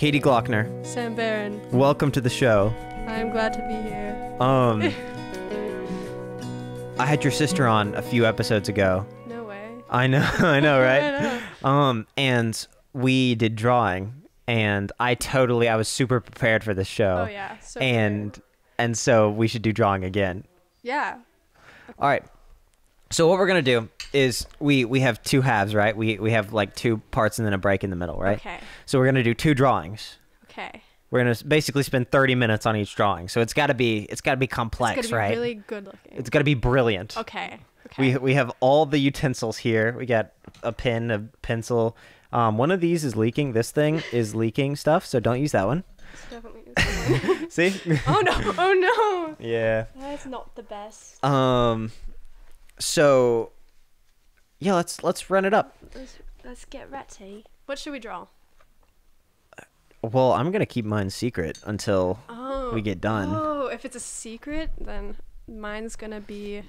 Katie Gloeckner, Sam Barron. welcome to the show. I'm glad to be here. Um, I had your sister on a few episodes ago. No way. I know, I know, right? I know. Um, and we did drawing, and I totally, I was super prepared for this show. Oh yeah. So and and so we should do drawing again. yeah. All right. So what we're gonna do is we we have two halves, right? We we have like two parts and then a break in the middle, right? Okay. So we're gonna do two drawings. Okay. We're gonna basically spend 30 minutes on each drawing. So it's gotta be it's gotta be complex, it's gonna be right? really good looking. It's gotta be brilliant. okay. Okay. We we have all the utensils here. We got a pen, a pencil. Um, one of these is leaking. This thing is leaking stuff, so don't use that one. It's definitely one. See? oh no! Oh no! yeah. That's not the best. Um. So. Yeah, let's let's run it up. Let's, let's get ready. What should we draw? Well, I'm gonna keep mine secret until Oh. we get done. Oh, if it's a secret, then mine's gonna be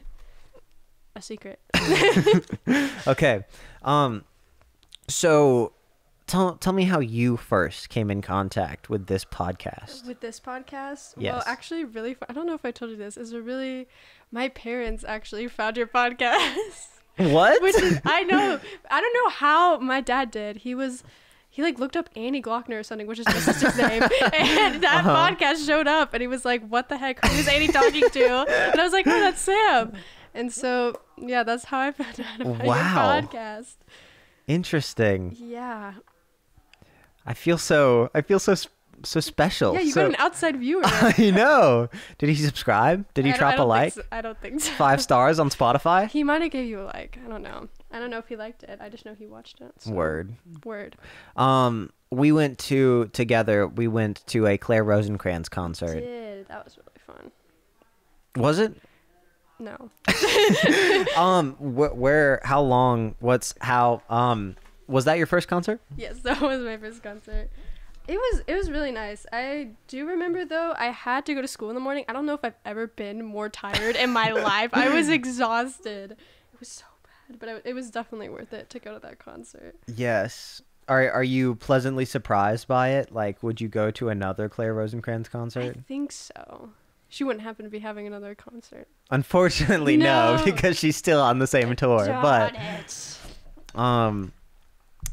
a secret. Okay. Um. So, tell tell me how you first came in contact with this podcast. with this podcast Yes. well actually really i don't know if i told you this is a really my parents actually found your podcast What? which is i know i don't know how my dad did he was he like looked up Annie Gloeckner or something, which is my sister's name, and that Uh-huh. podcast showed up, and he was like, "What the heck? Who's Annie talking to?" And I was like, "Oh, that's Sam." And so, yeah, that's how I found out about Wow. your podcast. Interesting. Yeah, I feel so. I feel so so special. yeah, you so, got an outside viewer. I know. Did he subscribe? Did he I drop a like? so- I don't think so. Five stars on Spotify. He might have gave you a like. I don't know. I don't know if he liked it. I just know he watched it. so- Word. Word. Um, we went to together. We went to a Claire Rosinkranz concert. Did that was really fun. Was it? No. Um, wh- where? How long? What's how? Um, was that your first concert? yes, that was my first concert. It was it was really nice. I do remember though I had to go to school in the morning. I don't know if I've ever been more tired in my life. I was exhausted. It was so bad, but I, it was definitely worth it to go to that concert. Yes. Are Are you pleasantly surprised by it? Like, would you go to another Claire Rosinkranz concert? I think so. She wouldn't happen to be having another concert. Unfortunately, no, No. because she's still on the same tour. But it. um,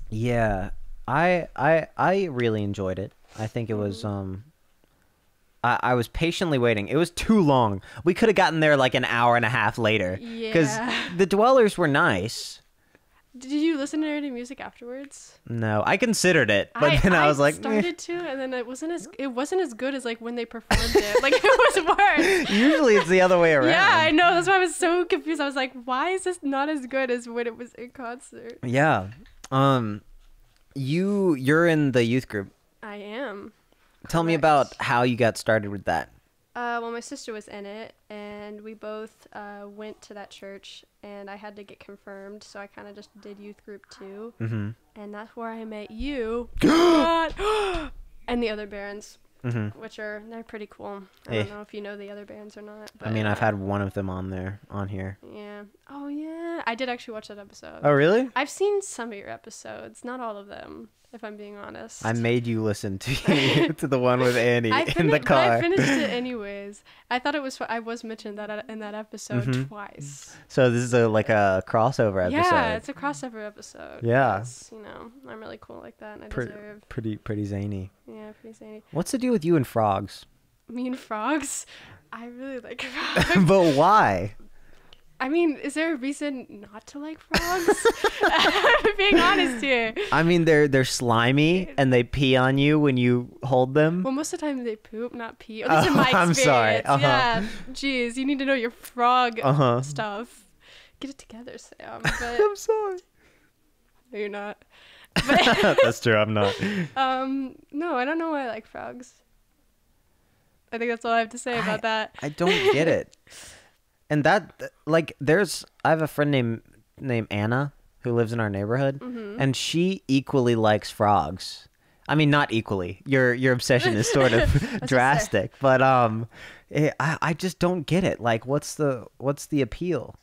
yeah, I I I really enjoyed it. I think it was um. I, I was patiently waiting. It was too long. We could have gotten there like an hour and a half later. Because Yeah. the dwellers were nice. Did you listen to any music afterwards? No, I considered it, but then I, was like, eh. started to, and then it wasn't as it wasn't as good as like when they performed it. Like it was worse. usually it's the other way around. Yeah, I know. That's why I was so confused. I was like, why is this not as good as when it was in concert? Yeah. Um, you you're in the youth group. I am. Tell me about how you got started with that. Uh, well, my sister was in it, and we both uh, went to that church, and I had to get confirmed, so I kind of just did youth group too, Mm-hmm. and that's where I met you, and the other Barrons, Mm-hmm. which are they're pretty cool. I Eh. don't know if you know the other bands or not. I mean, I've uh, had one of them on there on here. Yeah. Oh yeah, I did actually watch that episode. Oh, really? I've seen some of your episodes, not all of them, if I'm being honest. I made you listen to to the one with Annie in the car. I finished it anyways. I thought it was. I was mentioned that in that episode Mhm. twice. So this is a like a crossover episode. Yeah, it's a crossover episode. Yeah, You know, I'm really cool like that, and I Pre- deserve. pretty pretty zany. Yeah, pretty zany. What's the deal with you and frogs? Mean frogs. I really like frogs. but why? I mean, is there a reason not to like frogs? Being honest here. I mean, they're they're slimy and they pee on you when you hold them. Well, most of the time they poop, not pee. At least in my Oh, I'm sorry. Uh-huh. Yeah. Jeez, you need to know your frog Uh huh. stuff. Get it together, Sam. But I'm sorry. no, you're not. But That's true. I'm not. um, no, I don't know why I like frogs. I think that's all I have to say about that. I don't get it. And that like there's I have a friend named named Anna who lives in our neighborhood Mm-hmm. and she equally likes frogs. I mean not equally. Your your obsession is sort of drastic, but um it, I I just don't get it. Like what's the what's the appeal?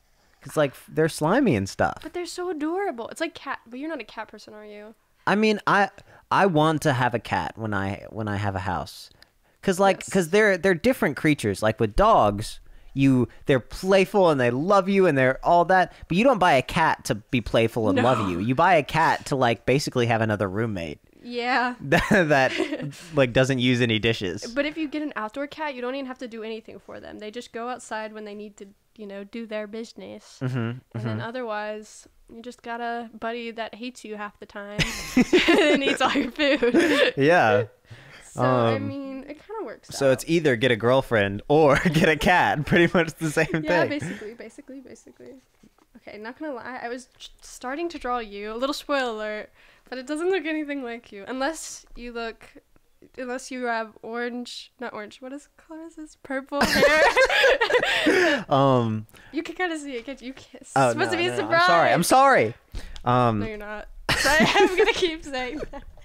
Cuz like they're slimy and stuff. But they're so adorable. It's like cat, but you're not a cat person, are you? I mean, I I want to have a cat when I when I have a house, cause like Yes. cause they're they're different creatures. Like with dogs, you they're playful and they love you and they're all that, but you don't buy a cat to be playful and love you. You buy a cat to like basically have another roommate Yeah. that like doesn't use any dishes. But if you get an outdoor cat, you don't even have to do anything for them. They just go outside when they need to, you know, do their business. Mm-hmm, And then otherwise, you just got a buddy that hates you half the time and eats all your food. Yeah. So, I Um, mean, it kind of works So out. it's either get a girlfriend or get a cat. Pretty much the same Yeah, thing. Yeah, basically, basically, basically. Okay, not gonna lie, I was starting to draw you. A little spoiler alert, but it doesn't look anything like you, unless you look, unless you have orange, not orange. What is color is this? Purple hair. Um. you can kind of see it. Can't you? It's Oh, supposed to no, be no, a no, surprise. I'm sorry. I'm sorry. Um. No, you're not. Sorry, I'm gonna keep saying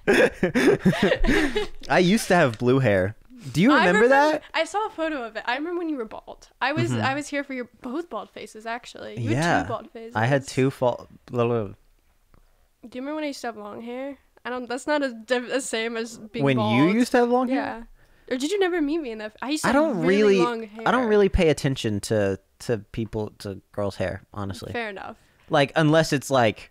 that. I used to have blue hair. Do you I remember, that? I saw a photo of it. I remember when you were bald. I was I was here for your both bald faces actually. You Mm-hmm. yeah. had two bald faces. I had two fall. Little. Do you remember when I used to have long hair? I don't. That's not as diff- the same as being When bald. you used to have long hair. Yeah. Or did you never meet me in enough? I used to I don't really, really. long hair. I don't really pay attention to to people to girls' hair. Honestly, Fair enough. like unless it's like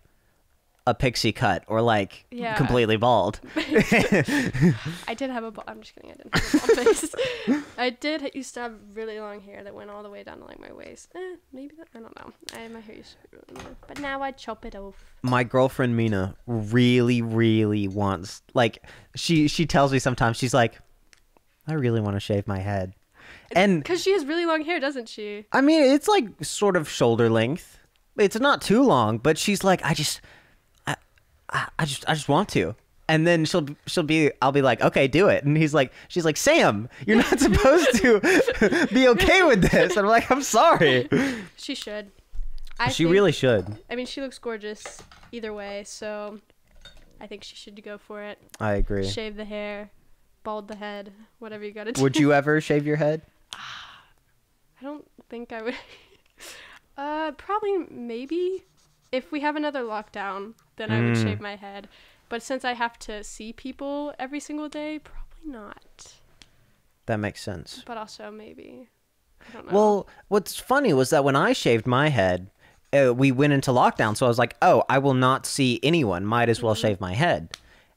a pixie cut or like Yeah. completely bald. I did have a bald. I'm just kidding. I didn't have a bald face. I did used to have really long hair that went all the way down to like my waist. Eh, maybe that. I don't know. I, my hair used to be really long. But now I chop it off. my girlfriend Mina really, really wants like she she tells me sometimes she's like, I really want to shave my head, and Because she has really long hair, doesn't she? I mean it's like sort of shoulder length. It's not too long, but she's like, I just, I, I just, I just want to. And then she'll she'll be I'll be like okay do it and he's like she's like Sam you're not supposed to be okay with this and I'm like I'm sorry She should. I she think- really should I mean, she looks gorgeous either way, so I think she should go for it. I agree Shave the hair, bald the head, whatever you gotta do. would you ever shave your head I don't think I would. uh, probably maybe. If we have another lockdown, then I would Mm. shave my head. But since I have to see people every single day, probably not. that makes sense But also maybe. I don't know. Well, what's funny was that when I shaved my head, uh, we went into lockdown. So I was like, oh, I will not see anyone. Might as well shave my head.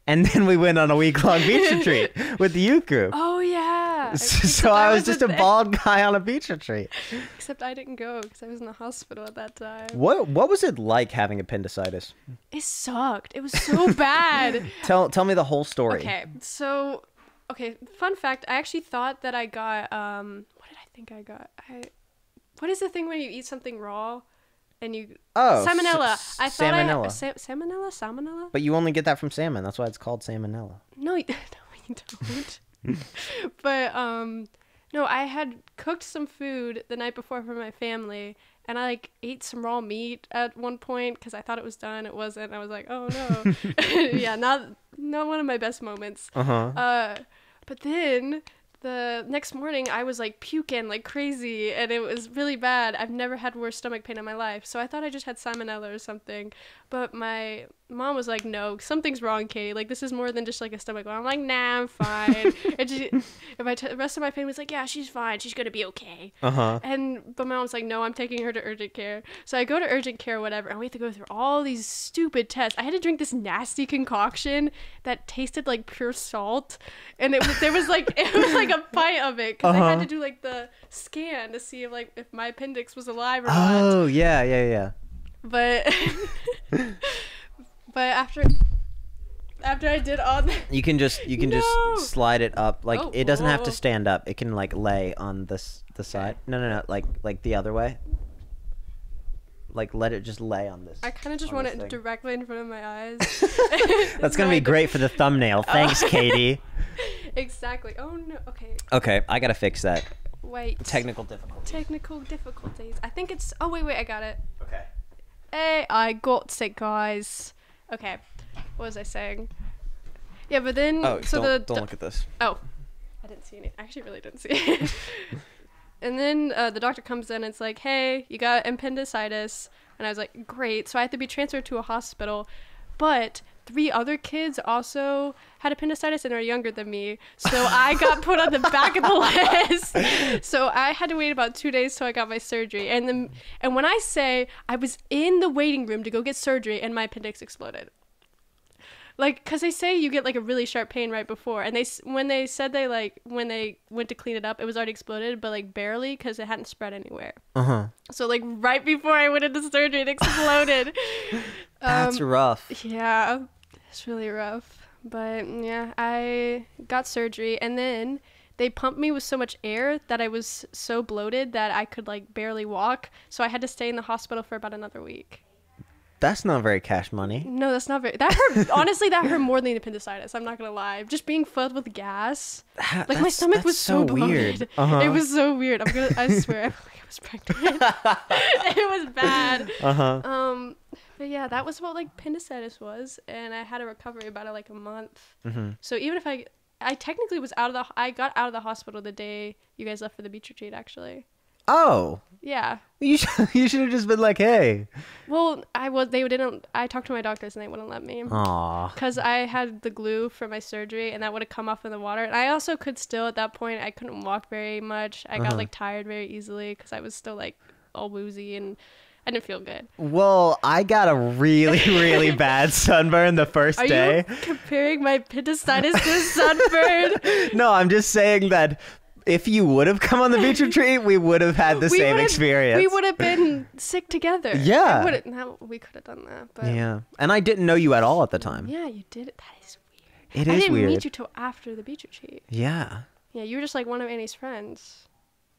And then we went on a week long beach retreat with the youth group. oh yeah. So I was just a there. bald guy on a beach retreat. Except I didn't go because I was in the hospital at that time. What What was it like having appendicitis? It sucked. It was so bad. Tell Tell me the whole story. Okay, so okay, fun fact. I actually thought that I got um. What did I think I got? I. What is the thing when you eat something raw, and you Oh, salmonella? I thought salmonella. I sa- salmonella salmonella. But you only get that from salmon. That's why it's called salmonella. No, no, you don't. but um, no, I had cooked some food the night before for my family, and I like ate some raw meat at one point because I thought it was done. It wasn't. I was like, oh no. yeah, not not one of my best moments. Uh huh. Uh, but then the next morning I was like puking like crazy and it was really bad. I've never had worse stomach pain in my life. So I thought I just had salmonella or something. But my mom was like, no, something's wrong, Katie. Like, this is more than just like a stomach. I'm like, nah, I'm fine. and she, and my t- the rest of my family was like, yeah, she's fine. She's going to be okay. Uh huh. And but my mom's like, no, I'm taking her to urgent care. So I go to urgent care, whatever, and we have to go through all these stupid tests. I had to drink this nasty concoction that tasted like pure salt, and it was there was like it was like a pint of it because I had Uh-huh. to do like the scan to see if like if my appendix was alive or not. Oh yeah yeah yeah. But but after after I did all that, You can just you can No. just slide it up. Like Oh, it doesn't have to stand up. It can like lay on this the side. No no no. Like like the other way. Like let it just lay on this. I kind of just want it thing. directly in front of my eyes. That's gonna be great for the thumbnail. Oh. Thanks, Katie. Exactly. Oh no. Okay. Okay, I gotta fix that. Wait. Technical difficulties. Technical difficulties. I think it's. Oh wait, wait. I got it. Okay. Hey, I got it, guys. Okay. What was I saying? Yeah, but then Oh, so don't, the don't look at this. oh, I didn't see any. I actually really didn't see it. and then uh, the doctor comes in and it's like, hey, you got appendicitis, and I was like, great. So I had to be transferred to a hospital, but three other kids also had appendicitis and are younger than me. So I got put on the back of the list. So I had to wait about two days till I got my surgery. And then, and when I say I was in the waiting room to go get surgery and my appendix exploded. Like, cause they say you get like a really sharp pain right before, and they when they said they like when they went to clean it up, it was already exploded, but like barely, cause it hadn't spread anywhere. Uh huh. So like right before I went into surgery, it exploded. That's Um, rough. yeah, it's really rough. But yeah, I got surgery and then they pumped me with so much air that I was so bloated that I could like barely walk. So I had to stay in the hospital for about another week. That's not very cash money. No, that's not very. That hurt. honestly, that hurt more than the appendicitis. I'm not gonna lie. Just being filled with gas. Like my stomach was so, bloated. weird. Uh-huh. It was so weird. I'm gonna. I swear, I like I was pregnant. it was bad. Uh huh. Um, but yeah, that was what like appendicitis was, and I had a recovery about like a month. hmm So even if I, I technically was out of the, I got out of the hospital the day you guys left for the beach retreat. Actually, Oh, yeah. you should, you should have just been like, hey. Well, I was. They didn't. I talked to my doctors and they wouldn't let me. Aw. Because I had the glue for my surgery, and that would have come off in the water. And I also could still, at that point, I couldn't walk very much. I got Uh-huh. like tired very easily because I was still like all woozy and I didn't feel good. Well, I got a really, really bad sunburn the first Are day. you comparing my appendicitis to sunburn? No, I'm just saying that if you would have come on the beach retreat, we would have had the We same experience. We would have been sick together. Yeah. I would've- no, we could have done that. But yeah. And I didn't know you at all at the time. Yeah, you did it. That is weird. It weird. I didn't meet you till after the beach retreat. Yeah, Yeah, you were just like one of Annie's friends.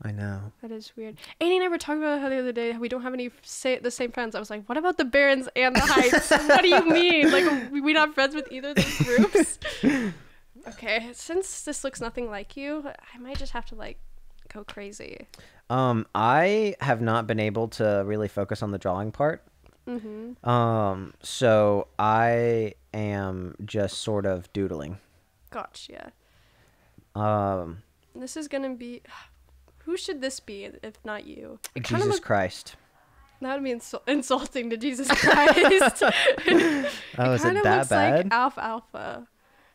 I know. That is weird. Annie and I were talking about how the other day we don't have any say, the same friends. I was like, what about the Barrons and the Heights? what do you mean? Like, we not friends with either of those groups? okay, since this looks nothing like you, I might just have to like go crazy. Um, I have not been able to really focus on the drawing part. Mm-hmm. Um, so I am just sort of doodling. Gotcha. Um, This is gonna be. Who should this be if not you? Jesus look- Christ. That would be insul- insulting to Jesus Christ. Oh, is it that looks bad? Like Alfalfa.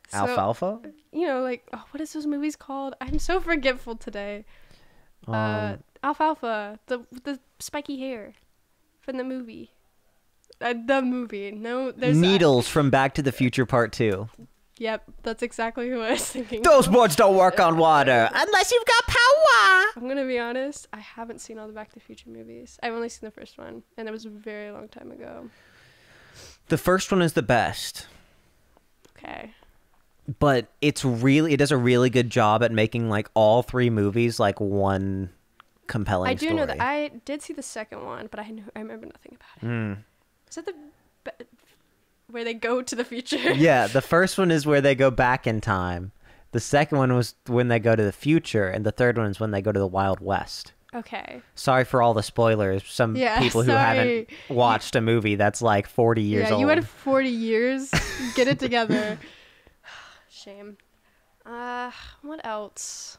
So, Alfalfa? You know, like oh, what is those movies called? I'm so forgetful today. uh, Um, Alfalfa, the the spiky hair, from the movie. Uh, the movie. No, there's Needles from Back to the Future Part 2. Yep, that's exactly who I was thinking. Those boards don't work on water unless you've got power. I'm gonna be honest. I haven't seen all the Back to the Future movies. I've only seen the first one, and it was a very long time ago. The first one is the best, Okay. but it's really it does a really good job at making like all three movies like one compelling I do story. know that I did see the second one, but I knew I remember nothing about it. Mm. Is that the where they go to the future? yeah, the first one is where they go back in time. The second one was when they go to the future, and the third one is when they go to the Wild West. Okay. Sorry for all the spoilers. Some Yeah, people who haven't watched a movie that's like 40 years yeah, old. you had 40 years. Get it together. Shame. Uh, what else?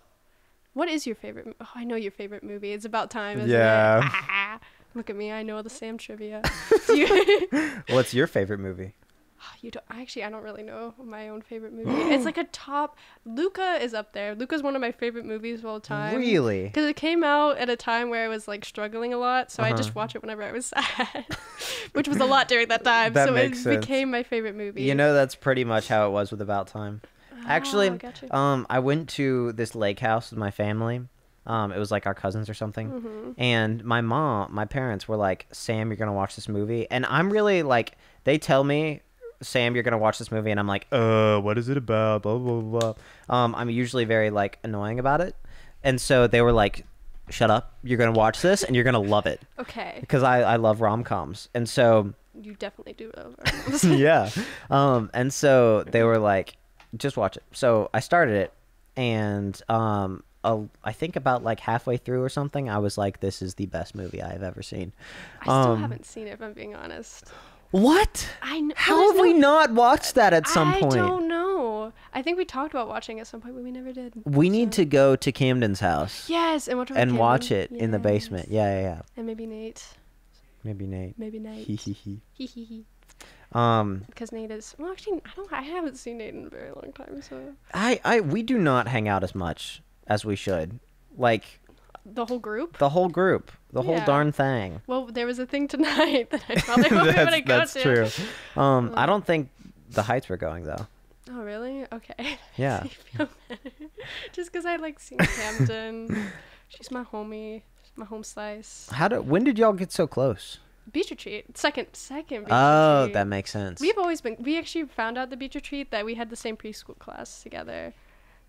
What is your favorite? Oh, I know your favorite movie. It's about time, isn't Yeah. it? Look at me. I know all the Sam trivia. You, What's your favorite movie? you don't, actually, I don't really know my own favorite movie. it's like a top. Luca is up there. Luca's one of my favorite movies of all time. Really? Because it came out at a time where I was like struggling a lot, so I just Uh-huh. watch it whenever I was sad, which was a lot during that time. That so it sense. became my favorite movie. You know, that's pretty much how it was with About Time. Actually, Oh, gotcha. um, I went to this lake house with my family. Um, it was like our cousins or something. Mhm. And my mom, my parents were like, Sam, you're going to watch this movie. And I'm really like, they tell me, Sam, you're going to watch this movie. And I'm like, uh, what is it about? Blah, blah, blah. Um, I'm usually very like annoying about it. And so they were like, shut up. You're going to watch this and you're going to love it. Okay, Because I, I love rom coms. And so you definitely do. Love yeah. Um, and so they were like, just watch it. So I started it, and um, a, I think about like halfway through or something, I was like, this is the best movie I've ever seen. I still Um, haven't seen it. If I'm being honest, What? I kn- How have we not watched that at some I point? I don't know. I think we talked about watching at some point, but we never did. We need to go to Camden's house Yes, and watch it and watch it in the basement. Yeah, yeah, yeah. And maybe Nate. Maybe Nate. Maybe Nate. Hee hee hee. Hee hee hee. Um, because Nate is well. Actually, I don't. I haven't seen Nate in a very long time. So I, I, we do not hang out as much as we should. Like the whole group. the whole group, the whole darn thing. Well, there was a thing tonight that I probably won't be able to that's go that's to. true. Um, I don't think the heights were going though. Oh really? Okay. Yeah. I feel better. Just because I like seeing Camden. She's my homie. She's my home slice. How do? When did y'all get so close? Beach retreat. Second, second beach Oh, retreat. that makes sense. We've always been. We actually found out the beach retreat that we had the same preschool class together.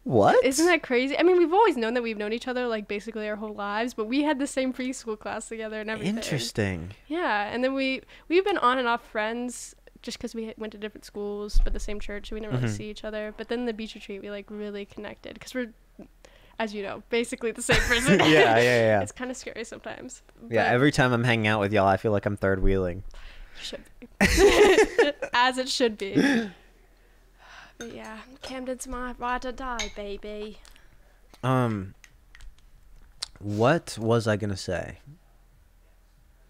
What? Isn't that crazy? I mean, we've always known that we've known each other like basically our whole lives, but we had the same preschool class together and everything. interesting? Yeah, and then we we've been on and off friends just because we went to different schools but the same church, so we didn't really Mhm. see each other. But then the beach retreat, we like really connected because we're, as you know, basically the same person. yeah, yeah, yeah. It's kind of scary sometimes. Yeah, every time I'm hanging out with y'all, I feel like I'm third wheeling. should be. as it should be. But yeah, Camden's my ride or die, baby. Um, what was I gonna say?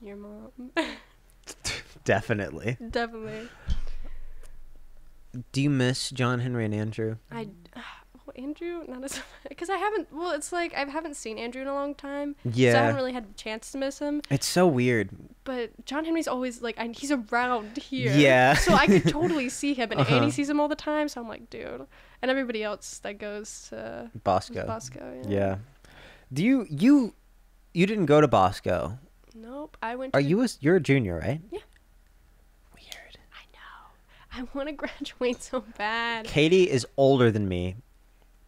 Your mom, Definitely. definitely. Do you miss John Henry and Andrew? I, well, Andrew, not as because I haven't. Well, it's like I haven't seen Andrew in a long time. Yeah, So I haven't really had the chance to miss him. it's so weird. But John Henry's always like, I, he's around here. Yeah. So I could totally see him, and Uh-huh. Annie sees him all the time. So I'm like, dude. And everybody else that goes to Bosco. Bosco. Yeah. Do you you you didn't go to Bosco? Nope. I went. Are to, you a you're a junior, right? Yeah. Weird. I know. I want to graduate so bad. Katie is older than me,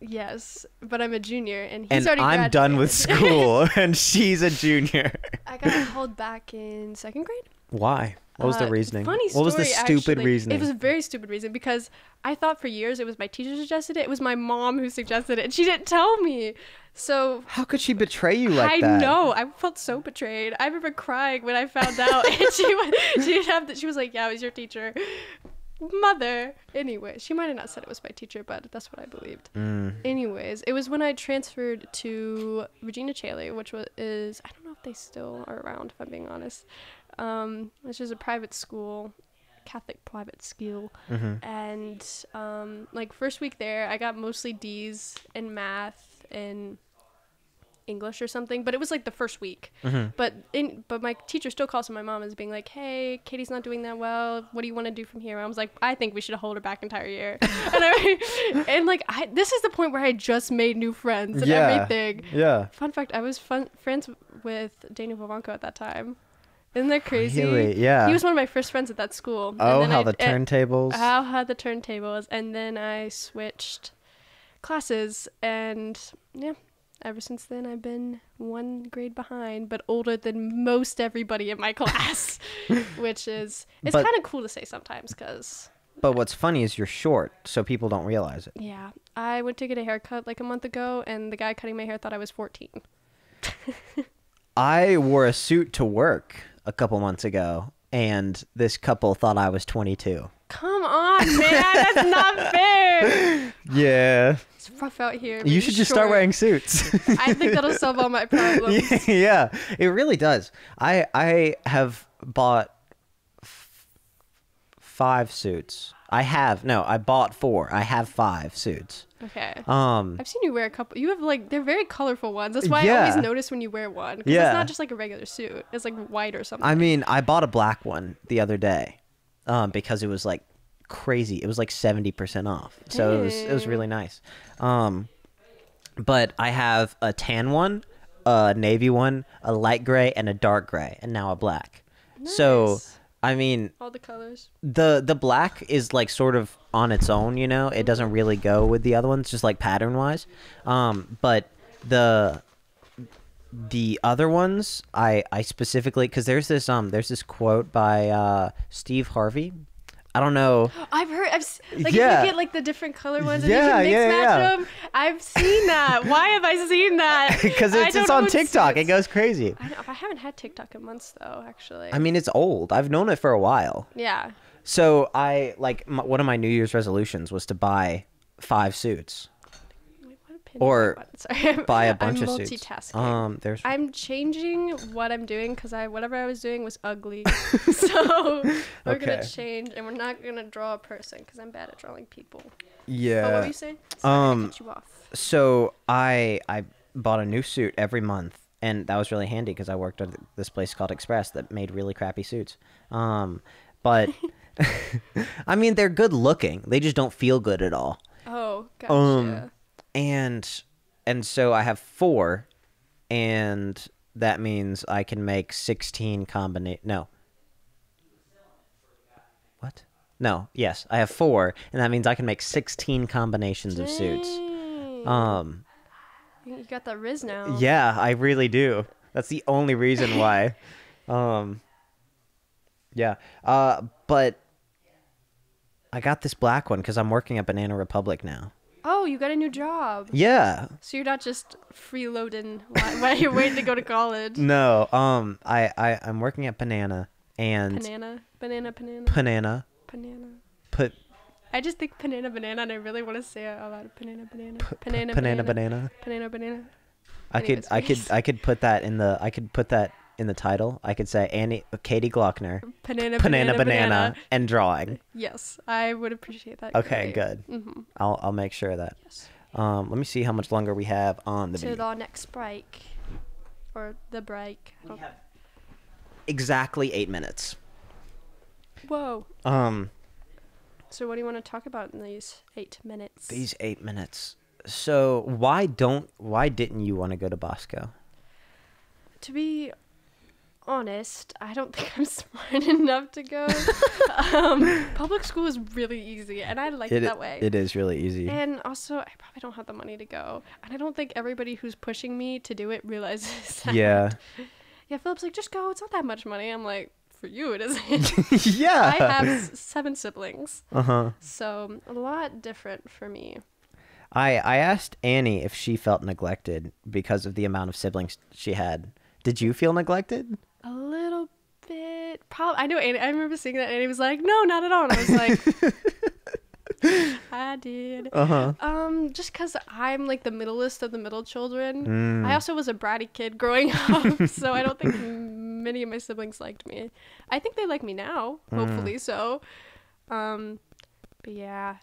Yes, but I'm a junior, and he's and already. I'm done with school, and she's a junior. I got held back in second grade. Why? What was the Uh, reasoning? Funny story, what was the stupid actually. reasoning? It was a very stupid reason because I thought for years it was my teacher suggested it. It was my mom who suggested it, and she didn't tell me. So How could she betray you like I that? I know I felt so betrayed. I remember crying when I found out, and she was she have the, she was like, "Yeah, it was your teacher." Mother. Anyway, she might have not said it was my teacher, but that's what I believed. Mm. Anyways, it was when I transferred to Regina Caeli, which was is I don't know if they still are around. If I'm being honest, um, which is a private school, Catholic private school, hmm and um, like first week there, I got mostly D's in math and English or something, but it was like the first week. hmm But in but my teacher still calls to my mom as being like, "Hey, Katie's not doing that well. What do you want to do from here?" I was like, "I think we should hold her back entire year." and I, and like I this is the point where I just made new friends and Yeah. everything. Yeah. Fun fact: I was fun friends with Daniel Vovanko at that time. Isn't that crazy? Really? Yeah. He was one of my first friends at that school. And oh, then how I- the turntables. how had the turntables, and then I switched classes, and yeah, ever since then I've been one grade behind, but older than most everybody in my class, which is it's kind of cool to say sometimes, cause but what's funny is you're short, so people don't realize it. yeah, I went to get a haircut like a month ago, and the guy cutting my hair thought I was fourteen. I wore a suit to work a couple months ago, and this couple thought I was 22. Come on, man, that's not fair. Yeah. It's rough out here. You should just start wearing suits. I think that'll solve all my problems. yeah, it really does. I I have bought f- five suits. I have no, I bought four. I have five suits. Okay. Um, I've seen you wear a couple. You have like they're very colorful ones. That's why I always notice when you wear one. Yeah. It's not just like a regular suit. It's like white or something. I mean, I bought a black one the other day, um, because it was like crazy. It was like seventy percent off, so it was it was really nice. Um, but I have a tan one, a navy one, a light gray, and a dark gray, and now a black. So I mean, all the colors. the the black is like sort of on its own, you know. It doesn't really go with the other ones, just like pattern wise. Um, but the the other ones, I I specifically because there's this um there's this quote by uh Steve Harvey. I don't know. I've heard. I've like Yeah. if you get like the different color ones and Yeah, you can mix yeah, match them. I've seen that. Why have I seen that? Because it's, it's on TikTok. It goes crazy. I, I haven't had TikTok in months though. Actually. I mean, it's old. I've known it for a while. yeah. So I like m one of my New Year's resolutions was to buy five suits. Or. Sorry, buy a I'm bunch of suits. Um, there's I'm changing what I'm doing because I whatever I was doing was ugly. so we're gonna change, and we're not gonna draw a person because I'm bad at drawing people. yeah. Oh, what were you saying? Sorry, um, I cut you off. So I I bought a new suit every month, and that was really handy because I worked at this place called Express that made really crappy suits. Um, but I mean they're good looking. They just don't feel good at all. Oh, gotcha. Um, and and so I have four, and that means I can make sixteen combination. No. What? No. Yes, I have four, and that means I can make sixteen combinations of suits. Dang. Um. you got that Riz now. Yeah, I really do. That's the only reason why. um Yeah. Uh but I got this black one cuz I'm working at Banana Republic now. Oh, you got a new job. Yeah. So you're not just freeloading while, while you're waiting to go to college. No. Um I I I'm working at Banana and Banana, banana, banana, Banana banana. put I just think banana, banana, and I really want to say it out loud. Banana, banana, p- p- banana, banana banana, banana. banana, banana. I could I could. I could put that in the I could put that in the title. I could say Annie Katie Gloeckner Banana, banana banana and drawing. Yes, I would appreciate that. Okay, good. Mm-hmm. I'll I'll make sure of that. Yes. Um, let me see how much longer we have on the To the next break, or the break. Oh, Exactly eight minutes. Whoa. Um, So what do you want to talk about in these eight minutes? these eight minutes. So why don't why didn't you want to go to Bosco? To be honest, I don't think I'm smart enough to go. um, public school is really easy, and I like it, that way. It is really easy. And also, I probably don't have the money to go. And I don't think everybody who's pushing me to do it realizes that. yeah. Yeah, Philip's like, just go. It's not that much money. I'm like, for you, it isn't. yeah. I have s- seven siblings. Uh huh. So, a lot different for me. I I asked Annie if she felt neglected because of the amount of siblings she had. Did you feel neglected? A little bit. Probably. I know And I remember seeing that, and he was like, no, not at all. And I was like, I did. Uh huh. Um, just because I'm like the middleest of the middle children. Mm. I also was a bratty kid growing up, so I don't think many of my siblings liked me. I think they like me now, Mm. hopefully so. Um, but yeah,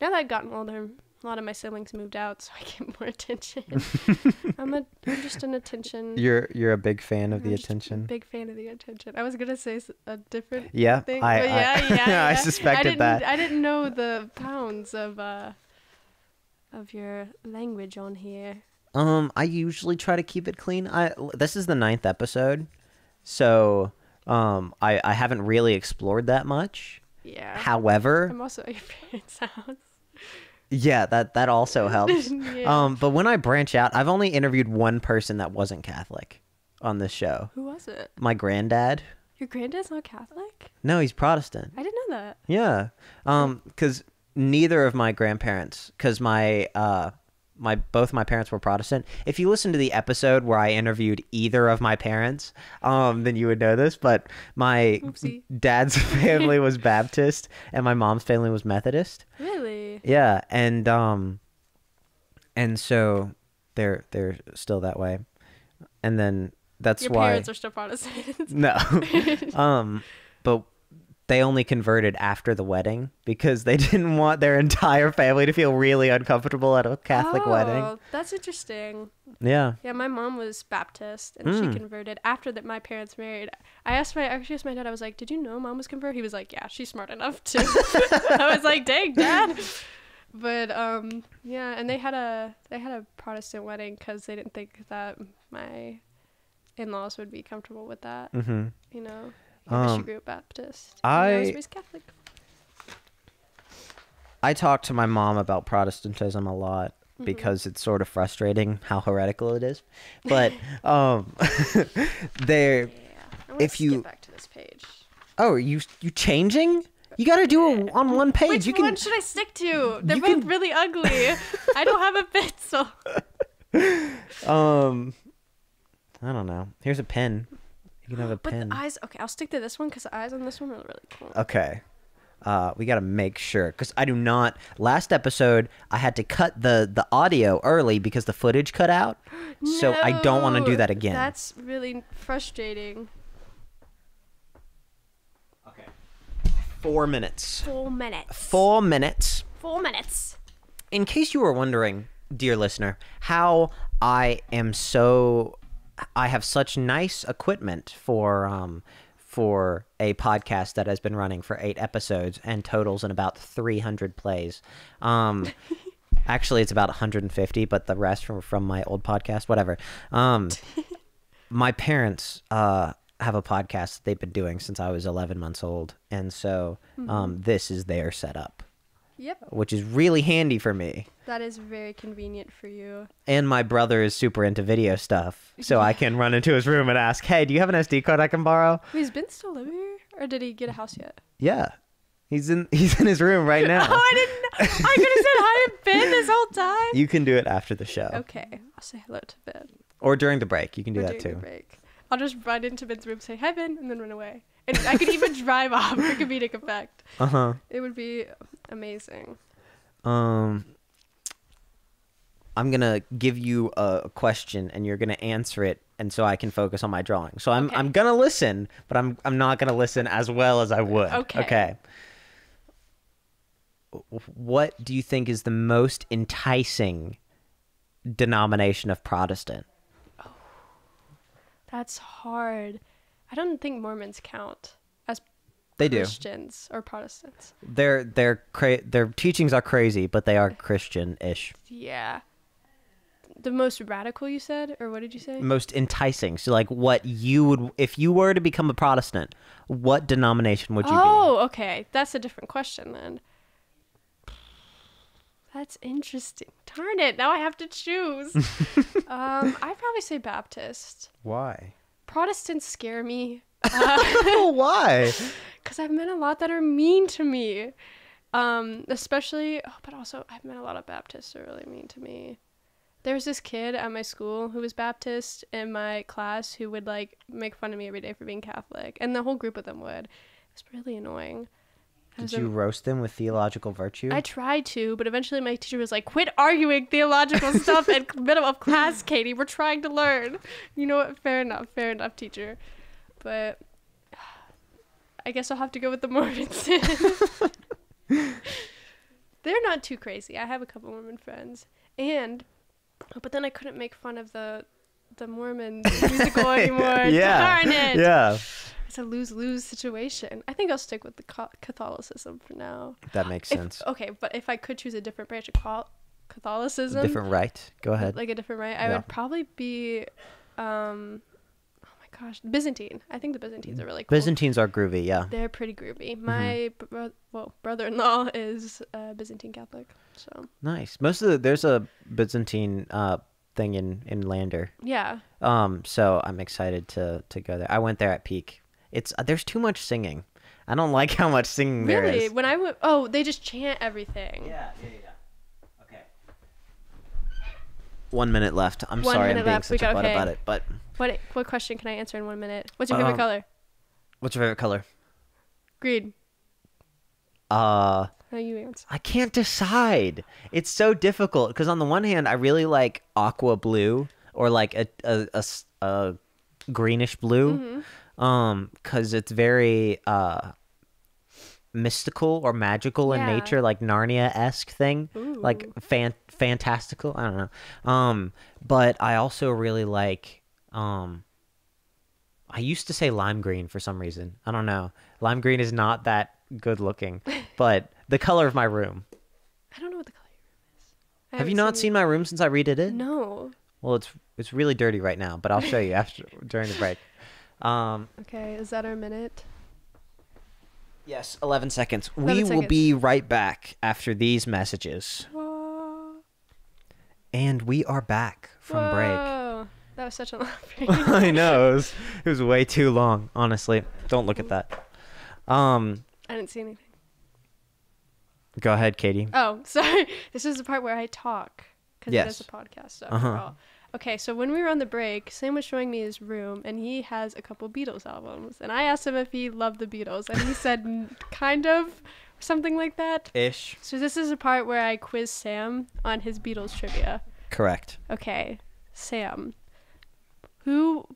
now that I've gotten older, a lot of my siblings moved out, so I get more attention. I'm a, I'm just an attention. You're you're a big fan of the I'm just a attention. Big fan of the attention. I was gonna say a different Yeah, thing, I I, yeah, yeah, yeah. I suspected I that. I didn't know the pounds of uh of your language on here. Um, I usually try to keep it clean. I this is the ninth episode, so um, I I haven't really explored that much. Yeah. However, I'm also at your parents' house. Yeah, that that also helps. Yeah. Um, but when I branch out, I've only interviewed one person that wasn't Catholic on this show. Who was it? My granddad. Your granddad's not Catholic? No, he's Protestant. I didn't know that. Yeah. Um, because neither of my grandparents, because my uh, my both my parents were Protestant. If you listen to the episode where I interviewed either of my parents, um, then you would know this. But my Oopsie. dad's family was Baptist, and my mom's family was Methodist. Really? Yeah, and um, and so they're they're still that way, and then that's Your why parents are still Protestants. no. um, but they only converted after the wedding because they didn't want their entire family to feel really uncomfortable at a Catholic wedding. Oh, that's interesting. Yeah. Yeah, my mom was Baptist and Mm. she converted after that my parents married. I asked my actually asked my dad, I was like, Did you know mom was converted? He was like, Yeah, she's smart enough to I was like, Dang, dad. But um yeah, and they had a they had a Protestant wedding because they didn't think that my in laws would be comfortable with that. Mm-hmm. You know. Yeah, she Um, grew up Baptist. and I was I- raised Catholic. I talk to my mom about Protestantism a lot Mm-hmm. because it's sort of frustrating how heretical it is. But um, they're Yeah. If you- back to this page. oh you you changing? You got to do it on one page. Which you can one should I stick to? They're both can- really ugly. I don't have a pencil. um, I don't know. Here's a pen. You can have a But pen. the eyes, okay, I'll stick to this one because the eyes on this one are really cool. Okay. Uh, we got to make sure because I do not. Last episode, I had to cut the the audio early because the footage cut out. So I don't want to do that again. That's really frustrating. okay. Four minutes. Four minutes. Four minutes. Four minutes. in case you were wondering, dear listener, how I am so I have such nice equipment for um for a podcast that has been running for 8 episodes and totals in about 300 plays. Um actually it's about 150, but the rest from from my old podcast, whatever. Um my parents uh have a podcast that they've been doing since I was 11 months old, and so um this is their setup, Yep. which is really handy for me That is very convenient for you. and my brother is super into video stuff, so I can run into his room and ask, "Hey, do you have an SD card I can borrow?" Is Ben still living here, or did he get a house yet? Yeah, he's in he's in his room right now. Oh, I didn't. I could have said hi to Ben this whole time. You can do it after the show Okay, I'll say hello to Ben. or during the break. You can do Or that during too. the break. I'll just run into Ben's room, say hi Ben, and then run away. And I could even drive off for comedic effect. Uh huh. It would be amazing. Um, I'm gonna give you a question, and you're gonna answer it, and so I can focus on my drawing. So I'm Okay. I'm gonna listen, but I'm I'm not gonna listen as well as I would. Okay. Okay. What do you think is the most enticing denomination of Protestant? Oh, that's hard. I don't think Mormons count They do. Christians or Protestants. Their their cra- their teachings are crazy, but they are Christian-ish. Yeah. The most radical, you said, or what did you say? Most enticing. So like, what you would if you were to become a Protestant, what denomination would you be? Oh, okay. That's a different question then. That's interesting. Darn it! Now I have to choose. um, I'd probably say Baptist. Why? Protestants scare me Why? because I've met a lot that are mean to me. Um, especially, oh, but also I've met a lot of Baptists that are really mean to me. There was this kid at my school who was Baptist in my class who would like make fun of me every day for being Catholic, and the whole group of them would. It was really annoying. Did you a- roast them with theological virtue? I tried to, but eventually my teacher was like, "Quit arguing theological stuff in middle of class, Katie. We're trying to learn." You know what? Fair enough. Fair enough, teacher. But I guess I'll have to go with the Mormons. They're not too crazy. I have a couple Mormon friends, and but then I couldn't make fun of the the Mormon musical anymore. yeah. Darn it! Yeah. It's a lose lose situation. I think I'll stick with the Catholicism for now. That makes If- sense. okay, but if I could choose a different branch of Cathol- Catholicism, Different right. Go ahead. like a different right, I Yeah. would probably be, um, gosh, Byzantine. I think the Byzantines are really cool. Byzantines are groovy, yeah. They're pretty groovy. Mm-hmm. My bro- well brother-in-law is uh, Byzantine Catholic, so Nice. Most of the there's a Byzantine uh thing in in Lander. yeah. Um so I'm excited to to go there. I went there at peak. It's uh, there's too much singing. I don't like how much singing there Really, is. when I went, oh, they just chant everything. Yeah, yeah, yeah. Okay. One minute left. I'm One sorry I'm being left. We such a butt okay. about it. But What what question can I answer in one minute? What's your favorite Um, color? what's your favorite color? Green. Uh How you answer? I can't decide. It's so difficult because on the one hand, I really like aqua blue or like a a a greenish blue, Mm-hmm. um, because it's very uh mystical or magical in nature, like Narnia esque thing, like Ooh. fan fantastical. I don't know. Um, but I also really like um. I used to say lime green for some reason. I don't know. Lime green is not that good looking, but the color of my room. I don't know what the color of your room is. I Have you not seen my room since I redid it? No. Well, it's it's really dirty right now, but I'll show you after during the break. Um, Okay, is that our minute? yes, 11 seconds. 11 we will be right back after these messages. Whoa. And we are back from break. That was such a long break. I know. It was, it was way too long, honestly. Don't look at that. Um, I didn't see anything. go ahead, Katie. Oh, sorry. This is the part where I talk because it is a podcast. So Uh-huh. Okay, so when we were on the break, Sam was showing me his room, and he has a couple Beatles albums. And I asked him if he loved the Beatles, and he said kind of, something like that. Ish. So this is a part where I quiz Sam on his Beatles trivia. Correct. Okay, Sam. Who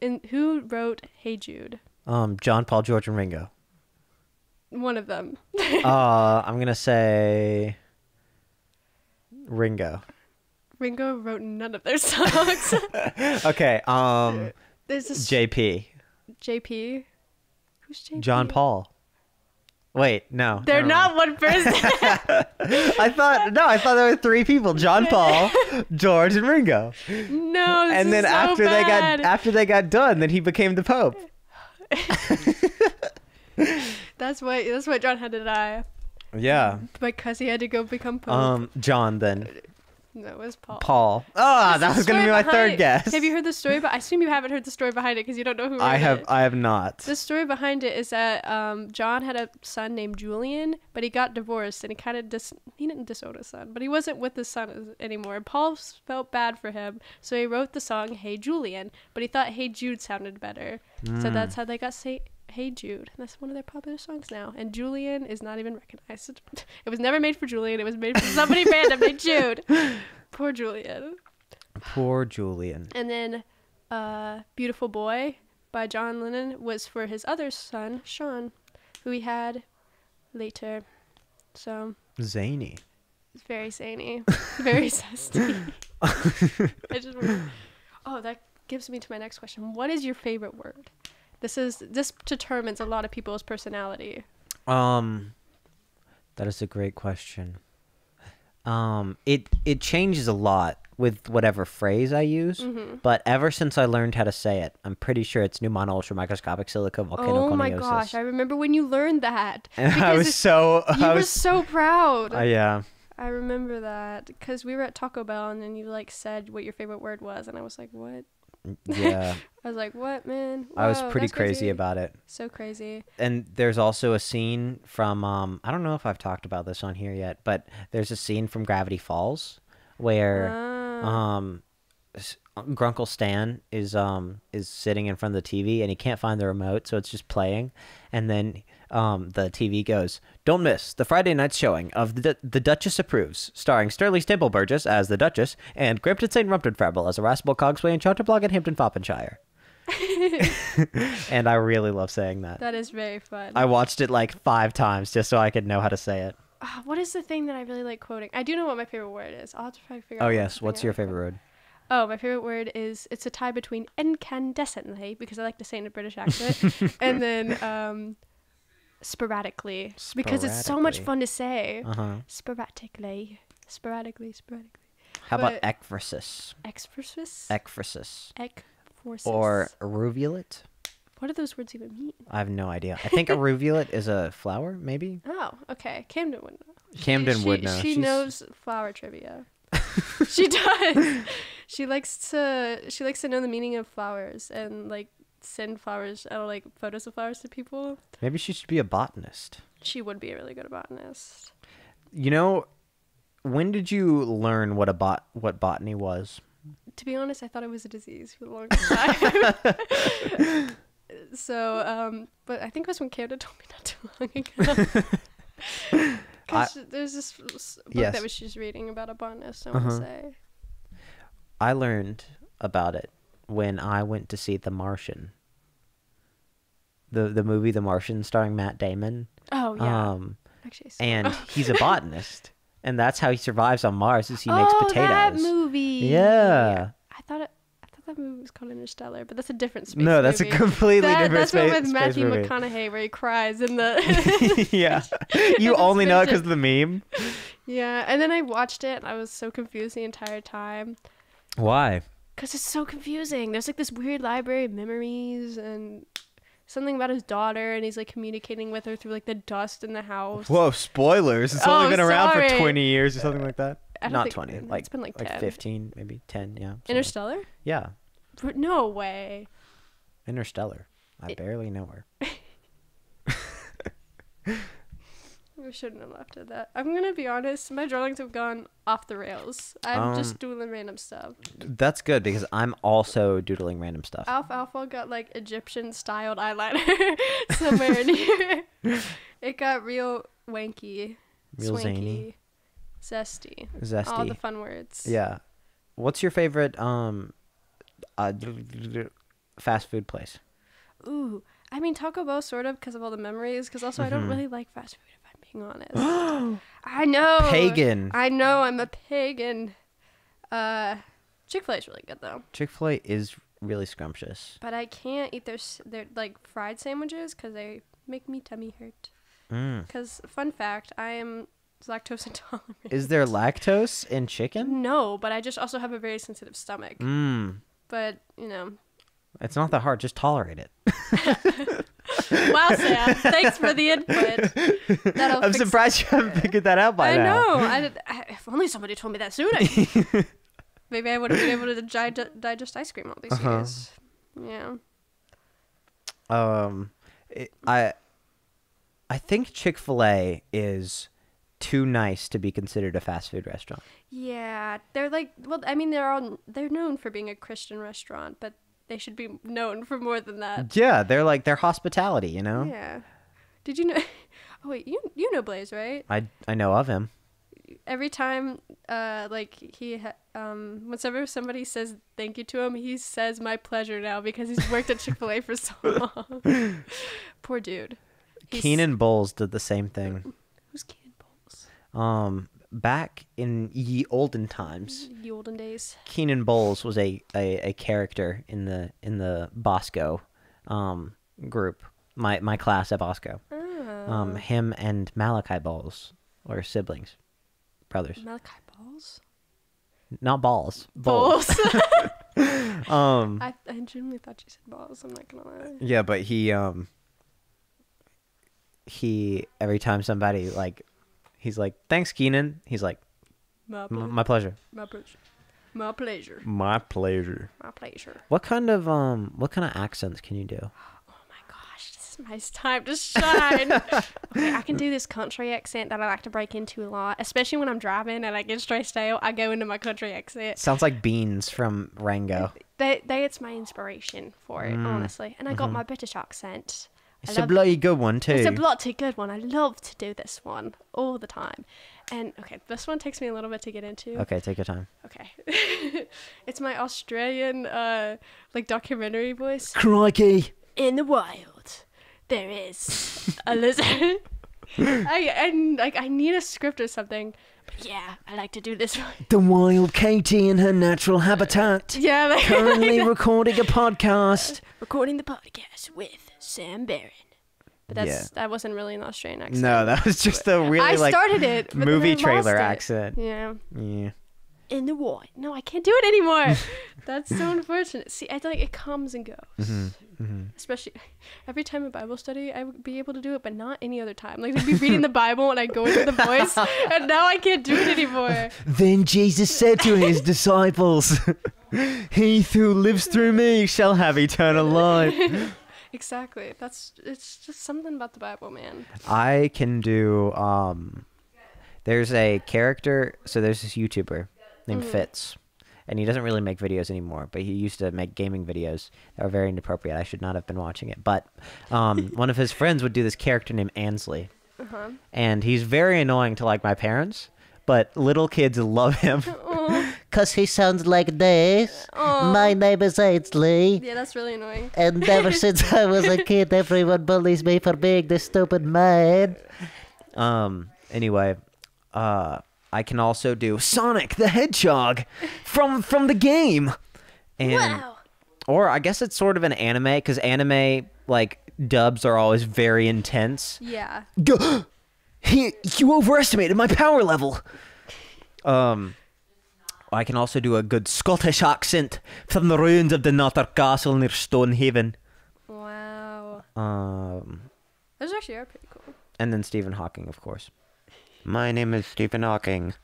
in who wrote Hey Jude? Um, John, Paul, George, and Ringo. One of them. uh, I'm gonna say Ringo. Ringo wrote none of their songs. Okay. Um, There's this JP. JP. Who's JP? John Paul. Wait, no. They're not one person. I thought no. I thought there were three people: John Paul, George, and Ringo. no. This and then so after they got after they got done, then he became the Pope. That's why. That's why John had to die Yeah. because he had to go become pope. Um, John then it was Paul. Paul. Oh, There's that was gonna be story my third guess. Have you heard the story? But I assume you haven't heard the story behind it because you don't know who. I have. It. I have not. The story behind it is that um, John had a son named Julian, but he got divorced and he kind of dis- he didn't disown his son, but he wasn't with his son anymore. Paul felt bad for him, so he wrote the song "Hey Julian," but he thought "Hey Jude" sounded better, so that's how they got say "Hey Jude." That's one of their popular songs now. And Julian is not even recognized. It was never made for Julian. It was made for somebody random named Jude. Poor Julian. Poor Julian. And then uh, Beautiful Boy by John Lennon was for his other son, Sean, who he had later. So Zany. it's very zany, very zesty. I just remember- oh, that gives me to my next question. What is your favorite word? This is this determines a lot of people's personality. Um, that is a great question. Um, it it changes a lot with whatever phrase I use, Mm-hmm. but ever since I learned how to say it, I'm pretty sure it's new pneumono ultramicroscopic silica volcanoconiosis. Oh my gosh, I remember when you learned that. I was so You I were was so proud. uh, yeah. I remember that because we were at Taco Bell and then you like said what your favorite word was, and I was like, "What?" Yeah, I was like, "What, man?" I was pretty that's crazy about it. So crazy. and there's also a scene from um I don't know if I've talked about this on here yet, but there's a scene from Gravity Falls where Ah. um Grunkle Stan is um is sitting in front of the TV and he can't find the remote, so it's just playing, and then um the TV goes, "Don't miss the Friday night showing of the the Duchess approves, starring Sterling Stample Burgess as the Duchess and Grimpton St. Rumpton as a Erasmus Cogsway and Charterblog and Hampton Foppenshire." and I really love saying that. that is very fun. I watched it like five times just so I could know how to say it. Ah, what is the thing that I really like quoting? I do know what my favorite word is. I'll have to try to figure out. Oh yes, what's your favorite word? Oh, my favorite word is it's a tie between incandescently because I like to say it in a British accent, and then um, sporadically because it's so much fun to say. Uh huh. Sporadically, sporadically, sporadically. How about But- ekphrasis? Ekphrasis. Ekphrasis. Ekphrasis. Or aruvulate? what do those words even mean? I have no idea. I think aruvulate is a flower, maybe. Oh, okay. Camden would know. Camden she, would know. She She's- knows flower trivia. she does. She likes to. She likes to know the meaning of flowers and like send flowers. I like photos of flowers to people. Maybe she should be a botanist. She would be a really good botanist. You know, when did you learn what a bot what botany was? To be honest, I thought it was a disease for the longest time. so, um, but I think it was when Camden told me not too long ago. Because there's this book Yes. that was she's reading about a botanist. I want to Uh-huh. say. I learned about it when I went to see The Martian. The the movie The Martian starring Matt Damon. Oh yeah. Um Actually, and he's a botanist. and that's how he survives on Mars is he makes oh, potatoes. that movie. Yeah. I thought it. I thought that movie was called Interstellar, but that's a different space. No, that's movie. a completely That- different That's space, one with Matthew movie. McConaughey where he cries in the. yeah. You only know it because of the meme? yeah, and then I watched it and I was so confused the entire time Why? because it's so confusing. There's like this weird library of memories and something about his daughter, and he's like communicating with her through like the dust in the house. Whoa, spoilers. It's Oh, only been around sorry. for 20 years or something like that. Don't Not think- 20, it's like, been like like 10. 15, maybe 10, yeah. something like- Interstellar? Yeah, R- No way. Interstellar. I It- barely know her. We shouldn't have left it that. I'm gonna be honest. My drawings have gone off the rails. I'm Um, just doodling random stuff. That's good because I'm also doodling random stuff. Alpha Alpha got like Egyptian styled eyeliner somewhere in here. It got real wanky, Real swanky, zesty. Zesty. All the fun words. Yeah. What's your favorite um uh, fast food place? Ooh, I mean Taco Bell sort of because of all the memories. Because also I don't Mhm. really like fast food if honest. I know. Pagan. I know I'm a pagan. Uh, Chick Fil A is really good though, Chick-fil-A is really scrumptious. but I can't eat their their like fried sandwiches because they make me tummy hurt. Mm. Because fun fact, I am lactose intolerant. Is there lactose in chicken? No, but I just also have a very sensitive stomach. Mm. But you know, It's not that hard. Just tolerate it. wow, Sam, thanks for the input. That'll I'm surprised you haven't figured that out by I now. know. I, I, if only somebody told me that sooner. Maybe I would have been able to dig- digest ice cream all these Uh-huh. years. Yeah. Um, it, I, I think Chick Fil A is too nice to be considered a fast food restaurant. Yeah, they're like well, I mean they're all they're known for being a Christian restaurant, but they should be known for more than that. Yeah, they're like their hospitality. You know, Yeah. Did you know Oh wait, you you know Blaze, right? I I know of him. Every time uh like he ha- um whenever somebody says thank you to him, he says my pleasure now because he's worked at Chick-fil-A for so long. Poor dude. He's- Keenan Bowles did the same thing. Who's Keenan Bowles? Um, back in ye olden times, The olden days. Keenan Bowles was a, a, a character in the in the Bosco um group. My my class at Bosco. Oh. Um, him and Malachi Bowles were siblings, brothers. Malachi Balls? Not balls. Bowles. Balls. Um, I, I genuinely thought you said balls. I'm not gonna lie. yeah, but he um he every time somebody like he's like thanks Keenan he's like My, "M- ple- my pleasure my pleasure. My pleasure. my pleasure My pleasure. what kind of um what kind of accents can you do Oh my gosh, this is my time to shine. okay, I can do this country accent that I like to break into a lot, especially when I'm driving and I get stressed out. I go into my country accent. sounds like beans from Rango They, they, it's my inspiration for it, Mm. honestly. And I got my British accent. It's a bloody good one too It's a bloody good one. I love to do this one all the time. And okay, this one takes me a little bit to get into. okay take your time Okay. it's my Australian uh like documentary voice. crikey In the wild, there is a lizard. I and like I need a script or something. But yeah, I like to do this one. the wild Katie in her natural habitat Yeah, like currently recording a podcast recording the podcast with Sam Barron. But that's Yeah. that wasn't really an Australian accent. no that was just a really I like started it. movie trailer it. accent Yeah. yeah In the war. No, I can't do it anymore. that's so unfortunate. See, I feel like it comes and goes. mm-hmm. especially every time in Bible study, I would be able to do it, but not any other time. Like I'd be reading the Bible and I go into the voice, and now I can't do it anymore. Then Jesus said to his disciples, He who lives through me shall have eternal life. Exactly. That's it's just something about the Bible, man. I can do um there's a character so there's this YouTuber named Mhm. Fitz. And he doesn't really make videos anymore, but he used to make gaming videos that were very inappropriate. I should not have been watching it. But um, one of his friends would do this character named Ansley. Uh huh. And he's very annoying to like my parents, but little kids love him. Oh, Cause he sounds like this. Aw. My name is Ainsley. yeah, that's really annoying. And ever since I was a kid, everyone bullies me for being this stupid man. Um. Anyway, uh, I can also do Sonic the Hedgehog from from the game, and wow. or I guess it's sort of an anime because anime like dubs are always very intense. Yeah. He, you overestimated my power level. Um, I can also do a good Scottish accent from the ruins of Dunnottar Castle near Stonehaven. Wow. Um, Those actually are pretty cool. and then Stephen Hawking, of course. My name is Stephen Hawking.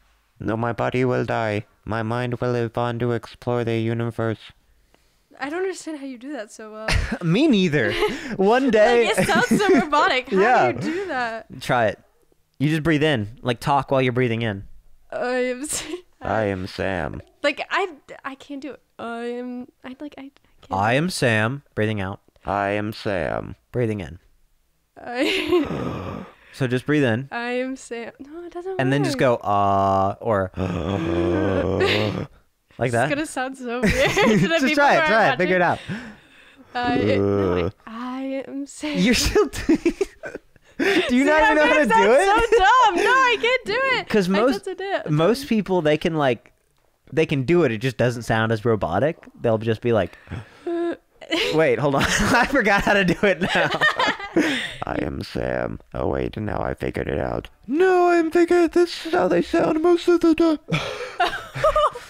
Though my body will die, my mind will live on to explore the universe. I don't understand how you do that so well. Me neither. One day, like, it sounds so robotic. How Yeah. do you do that? try it. You just breathe in, like talk while you're breathing in. I am. s- I am Sam. Like I, I can't do it. I am. I like. I. I can't. I am Sam. Breathing out, I am Sam. breathing in. I, So just breathe in, I am Sam. No, it doesn't. and then just work. go uh or like that. It's that. gonna sound so weird. to the just people try who it. are Try it. Figure it out. I, no, I am Sam. You're still. do you not even know how to do it? So dumb. No, I can't do it. Because most-. Most people they can like they can do it. It just doesn't sound as robotic. They'll just be like, "Wait, hold on. I forgot how to do it now." I am Sam. Oh wait, now I figured it out. No, I'm thinking this is how they sound most of the time.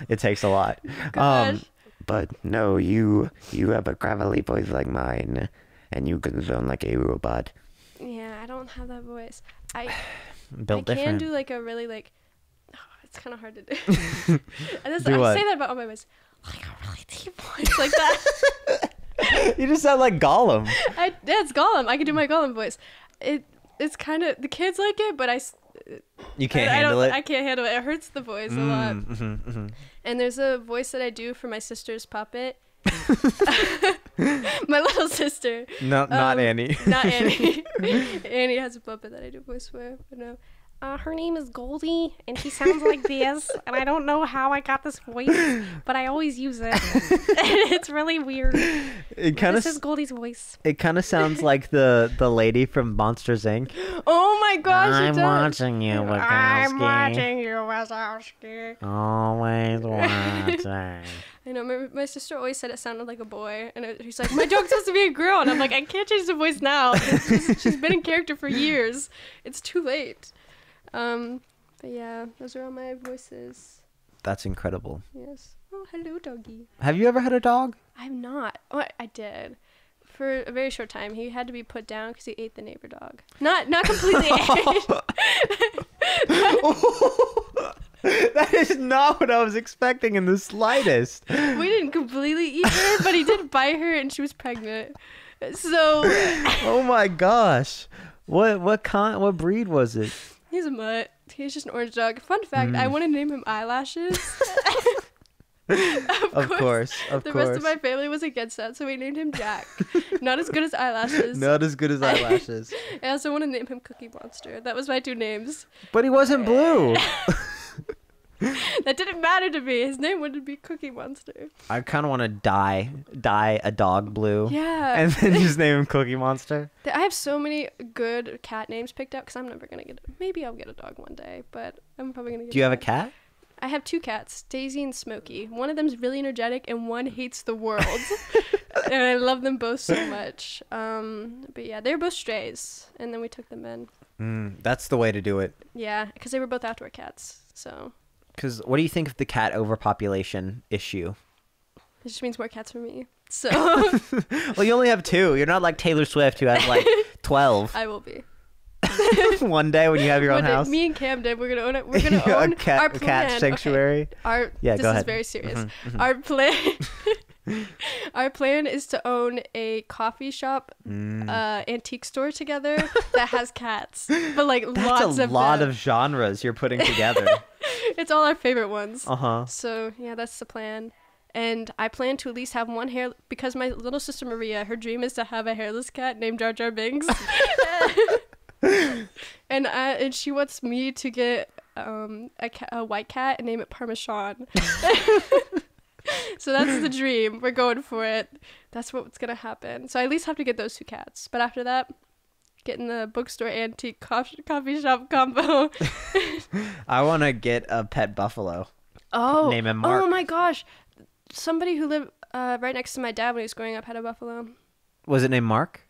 it takes a lot. Gosh. Um, But no, you you have a gravelly voice like mine, and you can sound like a robot. I don't have that voice. I built I can different. do like a really like. Oh, it's kind of hard to do. and this, Do I what? say that about all my voice. Like a really deep voice like that. you just sound like Gollum. I, yeah, it's Gollum. I can do my Gollum voice. It it's kind of the kids like it, but I. You can't I, I handle don't, it. I can't handle it. It hurts the voice a lot. Mm, mhm, mhm. And there's a voice that I do for my sister's puppet. my little sister. No, not Um, Annie. Not Annie. Annie has a puppet that I do voice for. But no. Uh, her name is Goldie, and she sounds like this. And I don't know how I got this voice, but I always use it. and it's really weird. It kind of This is Goldie's voice. it kind of sounds like the the lady from Monsters Inc. Oh my gosh, I'm watching you, I'm watching you, Wazowski. Always watching. I know. My, my sister always said it sounded like a boy, and it, she's like, "My dog's supposed to be a girl," and I'm like, "I can't change the voice now. She's, she's been in character for years. It's too late." Um, but yeah, those are all my voices. That's incredible. Yes. Oh, hello, doggy. Have you ever had a dog? I'm not. Oh, I- I did. For a very short time, he had to be put down because he ate the neighbor dog. Not not completely. that is not what I was expecting in the slightest. we didn't completely eat her, but he did bite her, and she was pregnant. So Oh my gosh. What what kind what breed was it? He's a mutt. He's just an orange dog. Fun fact: I Mm. want to name him Eyelashes. Of course, of the course. rest of my family was against that, so we named him Jack. Not as good as Eyelashes. Not as good as eyelashes. I also want to name him Cookie Monster. That was my two names. but he wasn't blue. That didn't matter to me. His name wouldn't be Cookie Monster. I kind of want to dye dye a dog blue. Yeah. And then just name him Cookie Monster. I have so many good cat names picked out because I'm never gonna get. Maybe I'll get a dog one day, but I'm probably gonna get. Do you have a cat? I have two cats, Daisy and Smokey. One of them's really energetic, and one hates the world. and I love them both so much. Um, but yeah, they're both strays, and then we took them in. Mm, that's the way to do it. Yeah, because they were both outdoor cats. So Because what do you think of the cat overpopulation issue? it just means more cats for me. So Well, you only have two. You're not like Taylor Swift who has like 12. I will be. One day when you have your own house. me and Camden, we're gonna own it. We're gonna a own cat, our a plan. cat okay, sanctuary. Our Yeah, this go is very serious. Mhm, mhm. Our plan Our plan is to own a coffee shop Mm. uh antique store together that has cats. But like That's lots a of lot them. of genres you're putting together. It's all our favorite ones. uh huh. So yeah, that's the plan. And I plan to at least have one hair because my little sister Maria, her dream is to have a hairless cat named Jar Jar Binks. and I, and she wants me to get um a, ca- a white cat and name it Parmesan. So that's the dream. We're going for it. That's what's gonna happen. So I at least have to get those two cats. But after that, getting the bookstore antique coffee, coffee shop combo. I want to get a pet buffalo. Oh, Name him Mark. Oh my gosh, somebody who lived uh, right next to my dad when he was growing up had a buffalo. Was it named Mark?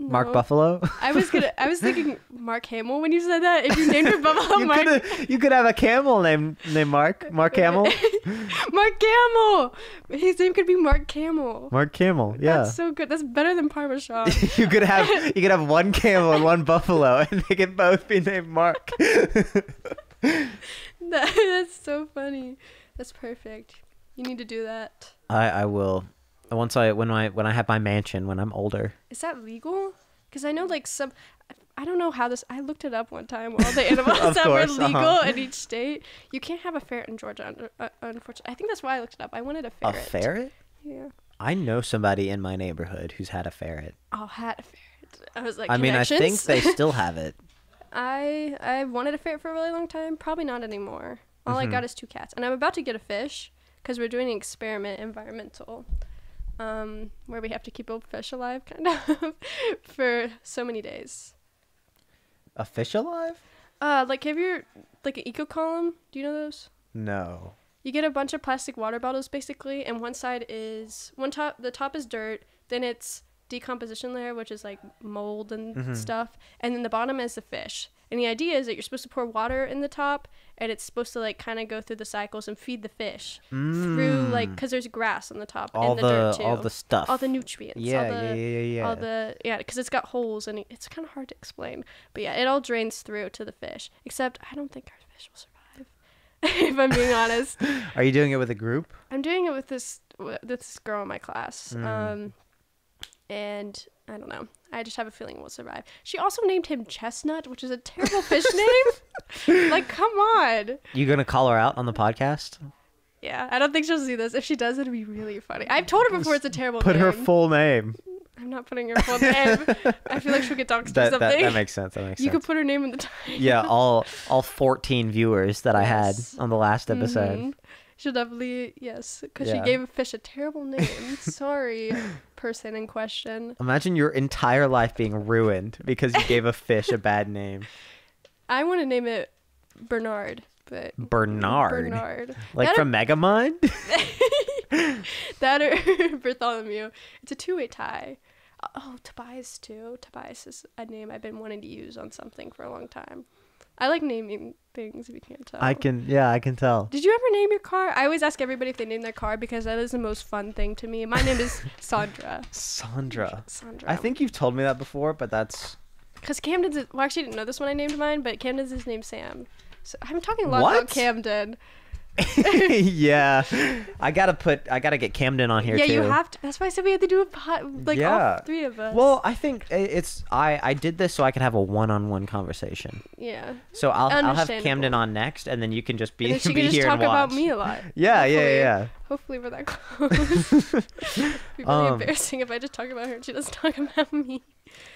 Mark No. Buffalo? I was gonna. I was thinking Mark Hamill when you said that. If you named your buffalo you Mark, could you could have a camel named named Mark. Mark Hamill. Mark Camel. His name could be Mark Camel. Mark Camel. Yeah. That's so good. That's better than Parmesan. you could have you could have one camel and one buffalo, and they could both be named Mark. That- that's so funny. That's perfect. You need to do that. I I will once I when I when I have my mansion when I'm older. Is that legal? Because I know like some. I don't know how this. I looked it up one time. All the animals that course, were legal uh-huh. in each state. You can't have a ferret in Georgia. Under, uh, unfortunately, I think that's why I looked it up. I wanted a ferret. A ferret. Yeah. I know somebody in my neighborhood who's had a ferret. Oh, had a ferret. I was like, I mean, I think they still have it. I I wanted a ferret for a really long time. Probably not anymore. All I Mm-hmm. got is two cats, and I'm about to get a fish because we're doing an experiment, environmental, um, where we have to keep a fish alive, kind of, for so many days. A fish alive? Uh, like have you like an eco column? Do you know those? No. You get a bunch of plastic water bottles basically, and one side is one top. The top is dirt. Then it's decomposition layer, which is like mold and stuff, and then the bottom is the fish. And the idea is that you're supposed to pour water in the top, and it's supposed to like kind of go through the cycles and feed the fish through like because there's grass on the top Mm. All and the, the, dirt too. all the stuff. all the nutrients. Yeah, all the, yeah, yeah, yeah, All the yeah, because it's got holes and it's kind of hard to explain. But yeah, it all drains through to the fish. Except I don't think our fish will survive. if I'm being honest, Are you doing it with a group? I'm doing it with this with this girl in my class. Hmm. Um, and I don't know. I just have a feeling it will survive. She also named him Chestnut, which is a terrible fish name. like, come on. You gonna call her out on the podcast? Yeah, I don't think she'll see this. If she does, it'd be really funny. I've told her before it's a terrible Put name. her full name. I'm not putting her full name. I feel like she'll get doxxed or That, something. that that makes sense. That makes you sense. could put her name in the title. yeah, all all 14 viewers that I had Yes. on the last episode. Mhm. Definitely yes, because Yeah. she gave a fish a terrible name. Sorry, person in question. Imagine your entire life being ruined because you gave a fish a bad name. I want to name it Bernard, but mm, Bernard. Bernard. Like That or- from Megamind? That or Bartholomew. It's a two-way tie. Oh, Tobias too. Tobias is a name I've been wanting to use on something for a long time. I like naming things if you can't tell. I can, yeah, I can tell. Did you ever name your car? I always ask everybody if they name their car because that is the most fun thing to me. My name is Sandra. Sandra. Sandra. I think you've told me that before, but that's because Camden's. Well, actually, I didn't know this when I named mine, but Camden's his name Sam. So I'm talking a lot What? about Camden. yeah. I gotta put, I gotta get Camden on here yeah, too. you have to. That's why I said we had to do a pot, like Yeah. all three of us. Well, I think it's I I did this so I could have a one-on-one conversation. yeah. So I'll I'll have Camden on next, and then you can just be And she be can just talk about me a lot. Yeah, yeah, yeah. Hopefully we're that close. It'd be really Um, embarrassing if I just talk about her and she doesn't talk about me.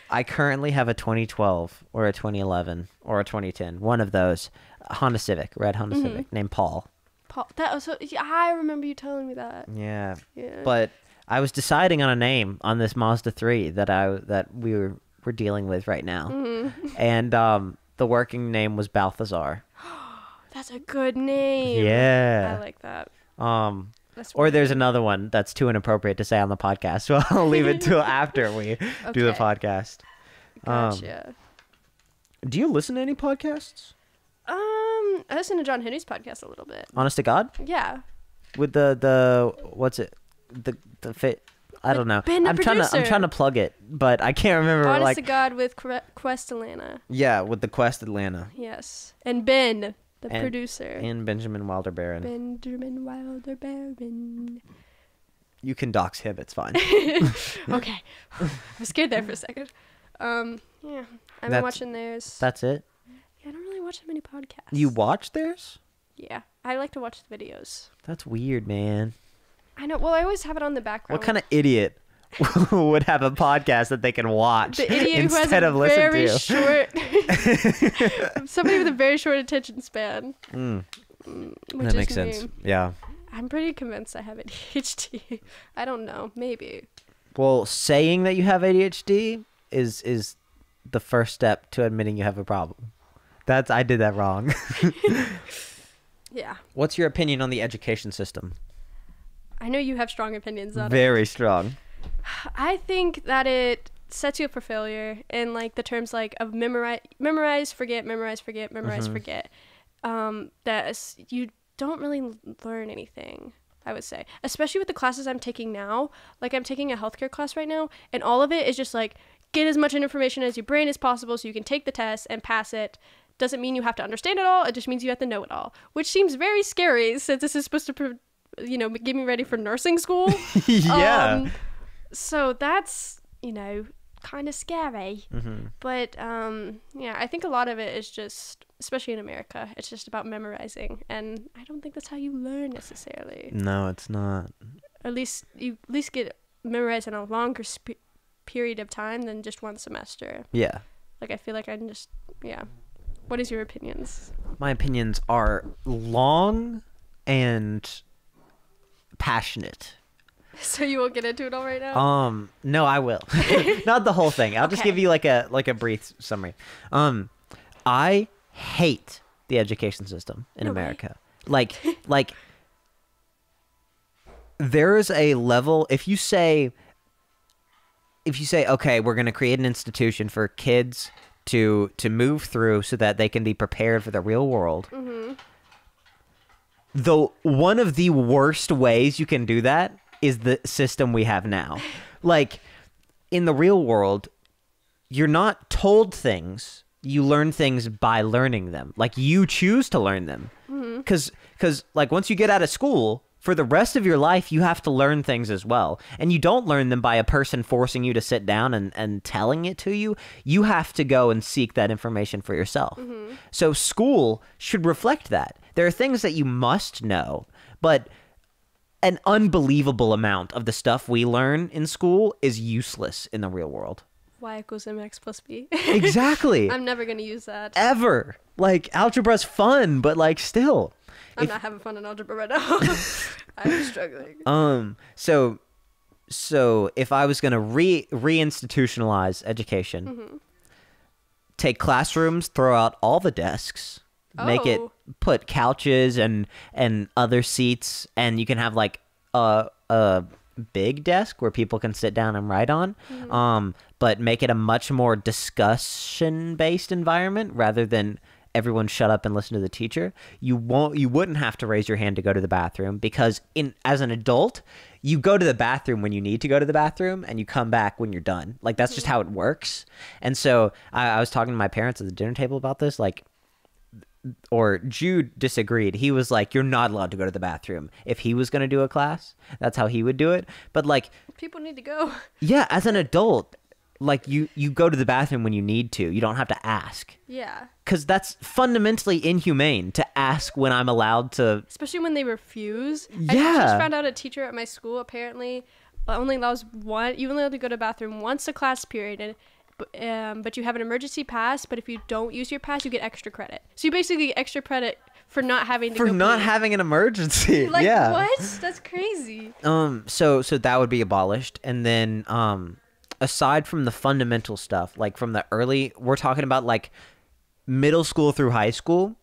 I currently have a 2012 or a 2011 or a 2010, one of those Honda Civic, red Honda Mm-hmm. Civic, named Paul. Paul, that was so. Yeah, I remember you telling me that. Yeah, Yeah. but I was deciding on a name on this Mazda 3 that I that we were we're dealing with right now, Mm-hmm. and um, the working name was Balthazar. that's a good name. Yeah. I like that. Um, or there's another one that's too inappropriate to say on the podcast, so I'll leave it till after we do the Okay. podcast. Um, Gotcha. Do you listen to any podcasts? Um, I listen to John Henry's podcast a little bit. Honest to God, Yeah. with the the what's it the the fit. I With don't know. Ben, the I'm trying to I'm producer. trying to plug it, but I can't remember. Honest like to God with Quest Atlanta. yeah, with the Quest Atlanta Yes. And Ben, the And- producer. and Benjamin Wilder Barron. Benjamin Wilder Barron. You can dox him. It's fine. okay. I was scared there for a second. Um, yeah. I've been That's- watching theirs. That's it. Yeah, I don't really watch that many podcasts. You watch theirs? Yeah. I like to watch the videos. That's weird, man. I know. Well, I always have it on the background. What kind of idiot would have a podcast that they can watch the idiot who has instead a of listen very to? short somebody with a very short attention span Mm, mm, which that makes me. sense. Yeah. i'm pretty convinced i have adhd i don't know maybe Well, saying that you have ADHD is is the first step to admitting you have a problem. That's I did that wrong. yeah What's your opinion on the education system? i know you have strong opinions on it Very strong. i think that it sets you up for failure in like the terms like of memorize memorize forget memorize forget memorize Mhm. forget um that is, you don't really learn anything I would say, especially with the classes I'm taking now. Like I'm taking a healthcare class right now, and all of it is just like get as much information as your brain as possible so you can take the test and pass it. Doesn't mean you have to understand it all. It just means you have to know it all, which seems very scary since this is supposed to, you know, get me ready for nursing school. yeah. Um, so that's you know, kind of scary. Mm-hmm. But um, yeah, I think a lot of it is just, especially in America, it's just about memorizing, and I don't think that's how you learn necessarily. No, it's not. At least you at least get memorized in a longer sp- period of time than just one semester. Yeah. Like I feel like I'm just yeah. What is your opinions? My opinions are long and passionate. So you won't get into it all right now. Um, no, I will. Not the whole thing. I'll just give you like a like a brief summary. Um, I hate the education system in No way. America. Like like there is a level if you say if you say okay, we're going to create an institution for kids to to move through so that they can be prepared for the real world. Mm-hmm. Though one of the worst ways you can do that is the system we have now. Like in the real world, you're not told things. You learn things by learning them. Like you choose to learn them. Mm-hmm. Cuz cuz like once you get out of school, for the rest of your life you have to learn things as well. And you don't learn them by a person forcing you to sit down and and telling it to you. You have to go and seek that information for yourself. Mm-hmm. So school should reflect that. There are things that you must know, but an unbelievable amount of the stuff we learn in school is useless in the real world. y equals mx plus b. Exactly. I'm never gonna use that. Ever. Like algebra's fun, but like still. I'm if- not having fun in algebra right now. I'm struggling. Um so so if I was going to re reinstitutionalize education, Mm-hmm. take classrooms, throw out all the desks, make it Oh. put couches and and other seats and you can have like a a big desk where people can sit down and write on Mm-hmm. um but make it a much more discussion based environment rather than everyone shut up and listen to the teacher you won't you wouldn't have to raise your hand to go to the bathroom because in as an adult you go to the bathroom when you need to go to the bathroom and you come back when you're done like that's just hmm. how it works and so I, I was talking to my parents at the dinner table about this like or Jude disagreed. He was like, "You're not allowed to go to the bathroom." If he was going to do a class, that's how he would do it. But like, People need to go. yeah, as an adult, like you you go to the bathroom when you need to. You don't have to ask. Yeah. Cuz that's fundamentally inhumane to ask when I'm allowed to Especially when they refuse. I Yeah. just found out a teacher at my school apparently only allows one. You only allowed to go to the bathroom once a class period, and but, um, but you have an emergency pass. But if you don't use your pass, you get extra credit. So you basically get extra credit for not having to for not having an emergency. Like yeah. what? That's crazy. Um so so that would be abolished and then um aside from the fundamental stuff, like from the early we're talking about like middle school through high school.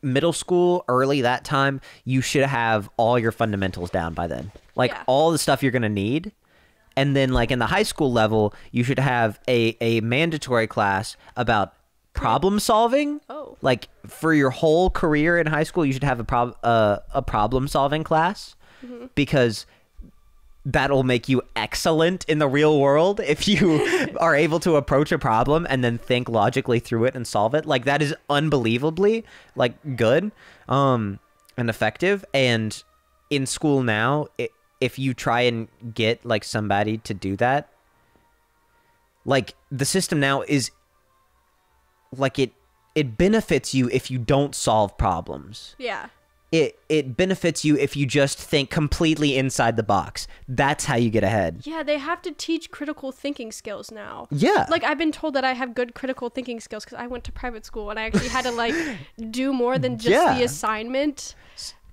Middle school, early that time, you should have all your fundamentals down by then. Like Yeah. all the stuff you're going to need. And then like in the high school level, you should have a a mandatory class about problem solving. Oh. Like for your whole career in high school, you should have a prob uh, a problem solving class because that'll make you excellent in the real world if you are able to approach a problem and then think logically through it and solve it. Like that is unbelievably like good um and effective. And in school now i if you try and get like somebody to do that like the system now is like it it benefits you if you don't solve problems. Yeah. It it benefits you if you just think completely inside the box. That's how you get ahead. Yeah, they have to teach critical thinking skills now. Yeah. Like I've been told that I have good critical thinking skills because I went to private school and I actually had to like do more than just Yeah. the assignment.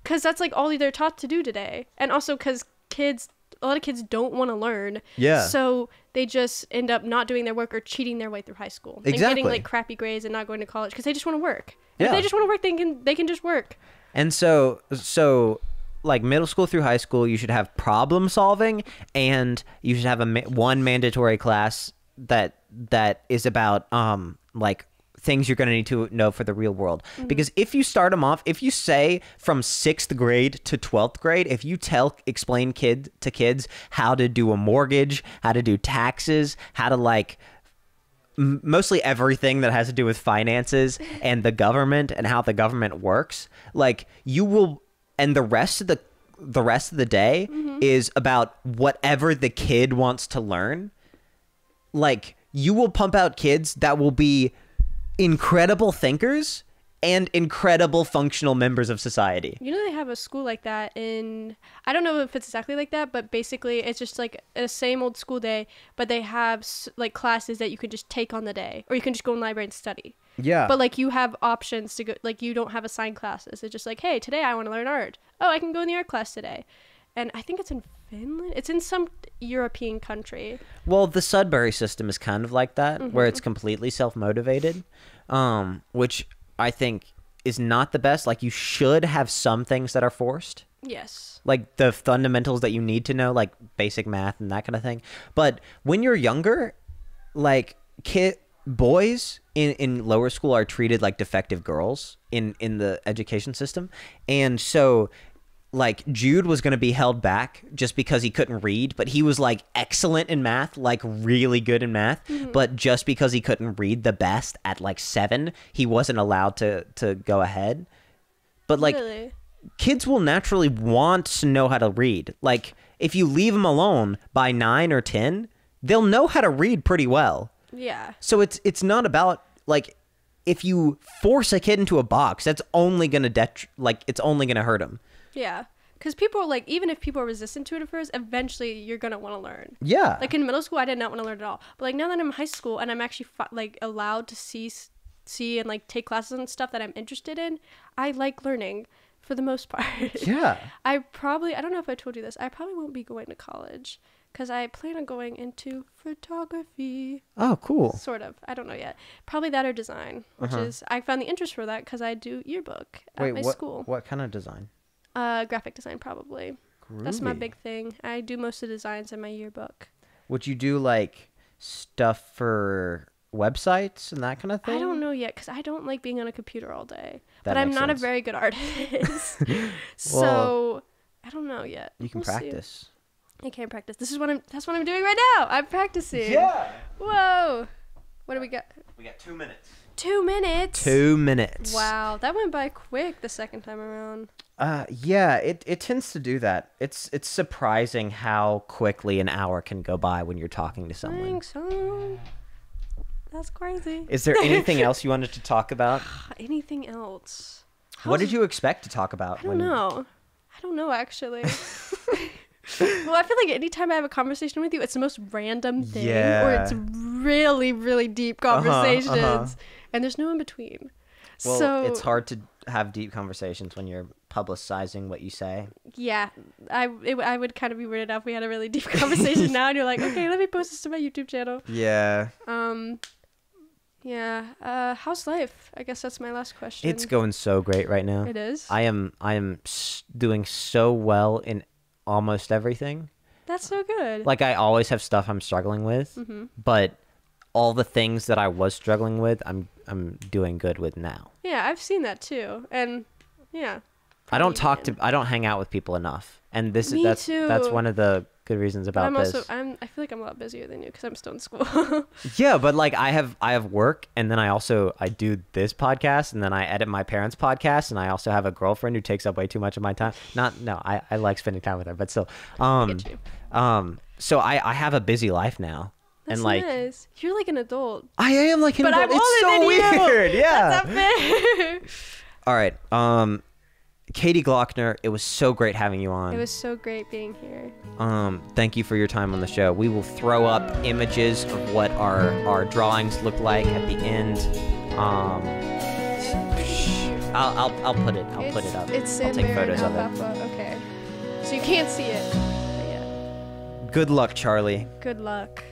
Because that's like all they're taught to do today, and also because kids, a lot of kids don't want to learn. Yeah. So they just end up not doing their work or cheating their way through high school and Exactly. getting like crappy grades and not going to college because they just want to work. And If they just want to work, they can they can just work. And so so like middle school through high school, you should have problem solving and you should have a ma- one mandatory class that that is about um like things you're going to need to know for the real world. Because if you start them off, if you say from 6th grade to 12th grade, if you tell explain kid to kids how to do a mortgage, how to do taxes, how to like mostly everything that has to do with finances and the government and how the government works like you will and the rest of the the rest of the day mm-hmm. is about whatever the kid wants to learn. Like you will pump out kids that will be incredible thinkers and incredible functional members of society. You know they have a school like that in I don't know if it's exactly like that, but basically it's just like a same old school day, but they have like classes that you can just take on the day or you can just go in the library and study. Yeah. But like you have options to go like you don't have assigned classes. It's just like, "Hey, today I want to learn art." Oh, I can go in the art class today. And I think it's in Finland. It's in some European country. Well, the Sudbury system is kind of like that, where it's completely self motivated, um, which I think is not the best. Like, you should have some things that are forced, Yes. like the fundamentals that you need to know, like basic math and that kind of thing. But when you're younger, like, kid boys in, in lower school are treated like defective girls in, in the education system. And so like Jude was going to be held back just because he couldn't read, but he was like excellent in math, like really good in math. Mm-hmm. But just because he couldn't read the best at like seven, he wasn't allowed to to go ahead. But like really? kids will naturally want to know how to read. Like if you leave them alone by nine or ten, they'll know how to read pretty well. Yeah. So it's it's not about like if you force a kid into a box, that's only gonna det like it's only gonna hurt him. Yeah. Cuz people are like even if people are resistant to it at first, eventually you're going to want to learn. Yeah. Like in middle school, I did not want to learn at all. But like now that I'm in high school and I'm actually like allowed to see see and like take classes and stuff that I'm interested in, I like learning for the most part. yeah. I probably I don't know if I told you this. I probably won't be going to college cuz I plan on going into photography. Oh, cool. Sort of. I don't know yet. Probably that or design, which uh-huh. is I found the interest for that cuz I do yearbook at Wait, my what school. what kind of design? Uh graphic design probably. That's my Groovy. big thing. I do most of the designs in my yearbook. Would you do like stuff for websites and that kind of thing? I don't know yet because I don't like being on a computer all day. That but I'm makes not sense. a very good artist. so I don't know yet. You can We'll see. practice. I can practice. This is what I'm. That's what I'm doing right now. I'm practicing. Yeah. Whoa. What do we got? We got two minutes. Two minutes. Two minutes. Wow, that went by quick the second time around. Uh, yeah, it, it tends to do that. It's it's surprising how quickly an hour can go by when you're talking to I someone. think so. That's crazy. Is there anything else you wanted to talk about? Anything else? what did you expect to talk about? I don't know. I don't know actually. well, I feel like anytime I have a conversation with you, it's the most random thing, or it's really, really deep Uh-huh, conversations, uh-huh. And there's no in between. Well, so it's hard to have deep conversations when you're publicizing what you say. Yeah, I it, I would kind of be weirded out if we had a really deep conversation now, and you're like, okay, let me post this to my YouTube channel. Yeah. Um, yeah. Uh, how's life? I guess that's my last question. It's going so great right now. It is. I am I am doing so well in almost everything. that's so good. Like I always have stuff I'm struggling with, Mm-hmm. but all the things that I was struggling with, I'm I'm doing good with now. yeah, I've seen that too, and yeah. I don't talk to. I don't hang out with people enough, and this Me is that's that's one of the good reasons about I'm this. also I'm I feel like I'm a lot busier than you because I'm still in school. Yeah, but like I have I have work and then I also I do this podcast and then I edit my parents' podcast and I also have a girlfriend who takes up way too much of my time. Not no, I, I like spending time with her, but still. Um um so I I have a busy life now. That's and like nice. You're like an adult. I am like an But I'm it's so than you. weird. Yeah. That's not fair. All right. Um Katie Gloeckner, it was so great having you on. it was so great being here. Um, thank you for your time on the show. We will throw up images of what our our drawings look like at the end. Um, I'll, I'll, I'll put it. I'll put it up. It's I'll take photos of it. Okay. So you can't see it. But yeah. Good luck, Charlie. Good luck.